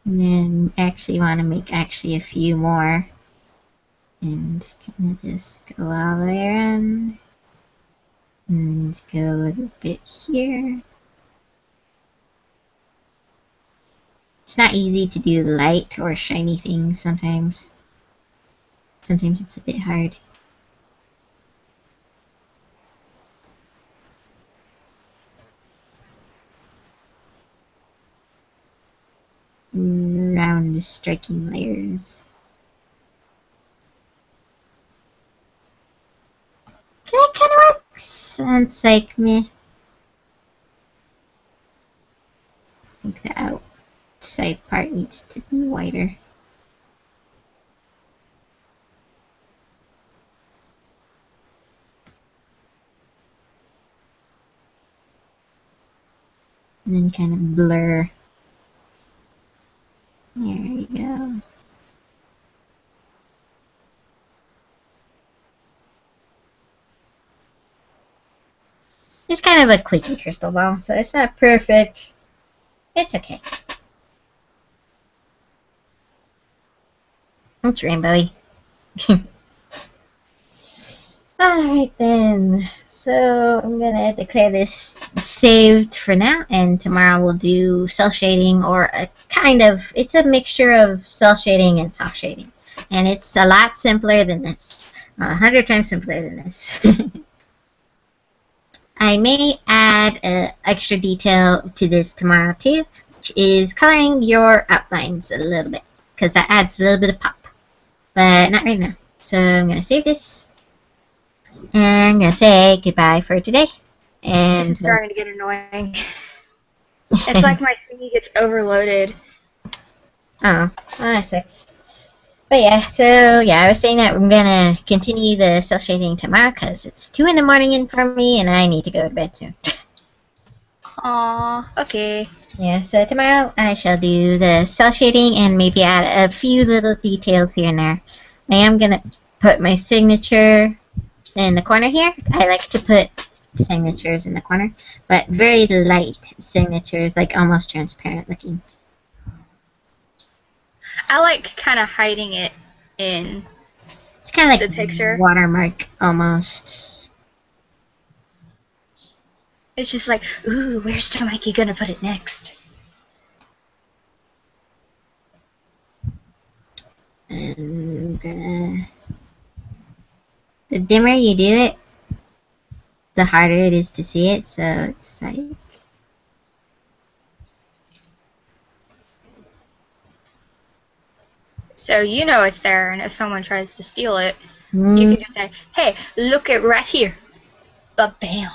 And then actually want to make actually a few more. And kind of just go all the way around. And go a little bit here. It's not easy to do light or shiny things sometimes. Sometimes it's a bit hard. Around striking layers. That kind of works. It's like me. I think the outside part needs to be whiter. And then kind of blur. There you go. It's kind of a clicky crystal ball, so it's not perfect. It's okay. It's rainbowy. <laughs> Alright then. So I'm gonna declare this saved for now and tomorrow we'll do cell shading or a kind of it's a mixture of cell shading and soft shading. and it's a lot simpler than this. A hundred times simpler than this. <laughs> I may add uh, extra detail to this tomorrow too, which is coloring your outlines a little bit, because that adds a little bit of pop. But not right now. So I'm to save this, and I'm going to say goodbye for today. And This is uh, starting to get annoying. it's like my thingy gets overloaded. <laughs> Oh, well, that sucks. But yeah, so yeah, I was saying that I'm gonna continue the cell shading tomorrow because it's two in the morning in for me, and I need to go to bed soon. Aw, okay. yeah, so tomorrow I shall do the cell shading and maybe add a few little details here and there. I am gonna put my signature in the corner here. I like to put signatures in the corner, but very light signatures, like almost transparent looking. I like kind of hiding it in. It's kind of like The picture? watermark almost. It's just like, ooh, where's Mikey gonna put it next? I'm gonna. The dimmer you do it, the harder it is to see it. So it's like So you know it's there, and if someone tries to steal it, you mm, can just say, hey, look it right here. But bam.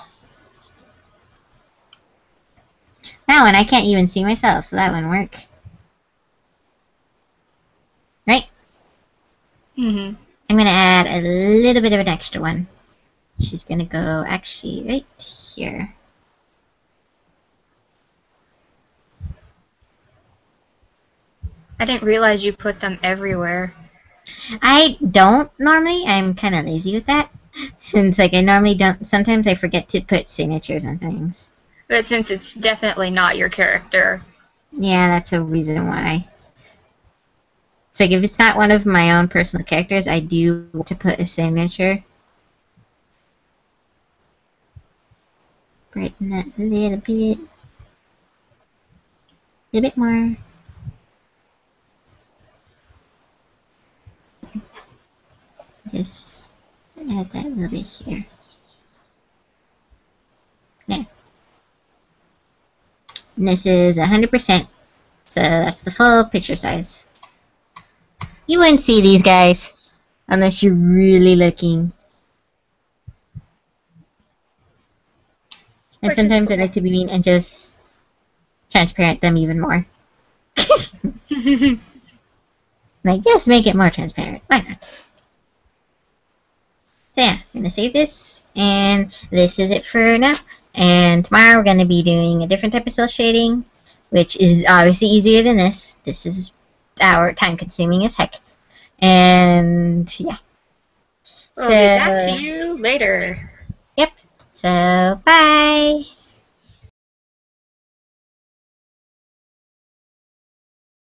now, and I can't even see myself, so that wouldn't work. Right? Mm-hmm. I'm gonna add a little bit of an extra one. She's gonna go actually right here. I didn't realize you put them everywhere. I don't normally. I'm kind of lazy with that. And <laughs> it's like I normally don't. Sometimes I forget to put signatures on things. But since it's definitely not your character, Yeah, that's a reason why. Like if it's not one of my own personal characters, I do want to put a signature. Brighten that a little bit. A little bit more. Just add that little bit here. There. And this is 100%. So that's the full picture size. You wouldn't see these guys unless you're really looking. And Which sometimes I like to be mean and just transparent them even more. <laughs> Like, yes, make it more transparent. Why not? So yeah, I'm gonna save this, and this is it for now. And tomorrow we're gonna be doing a different type of cell shading, which is obviously easier than this. This is our time consuming as heck. And yeah. we'll be back to you later. Yep. So bye.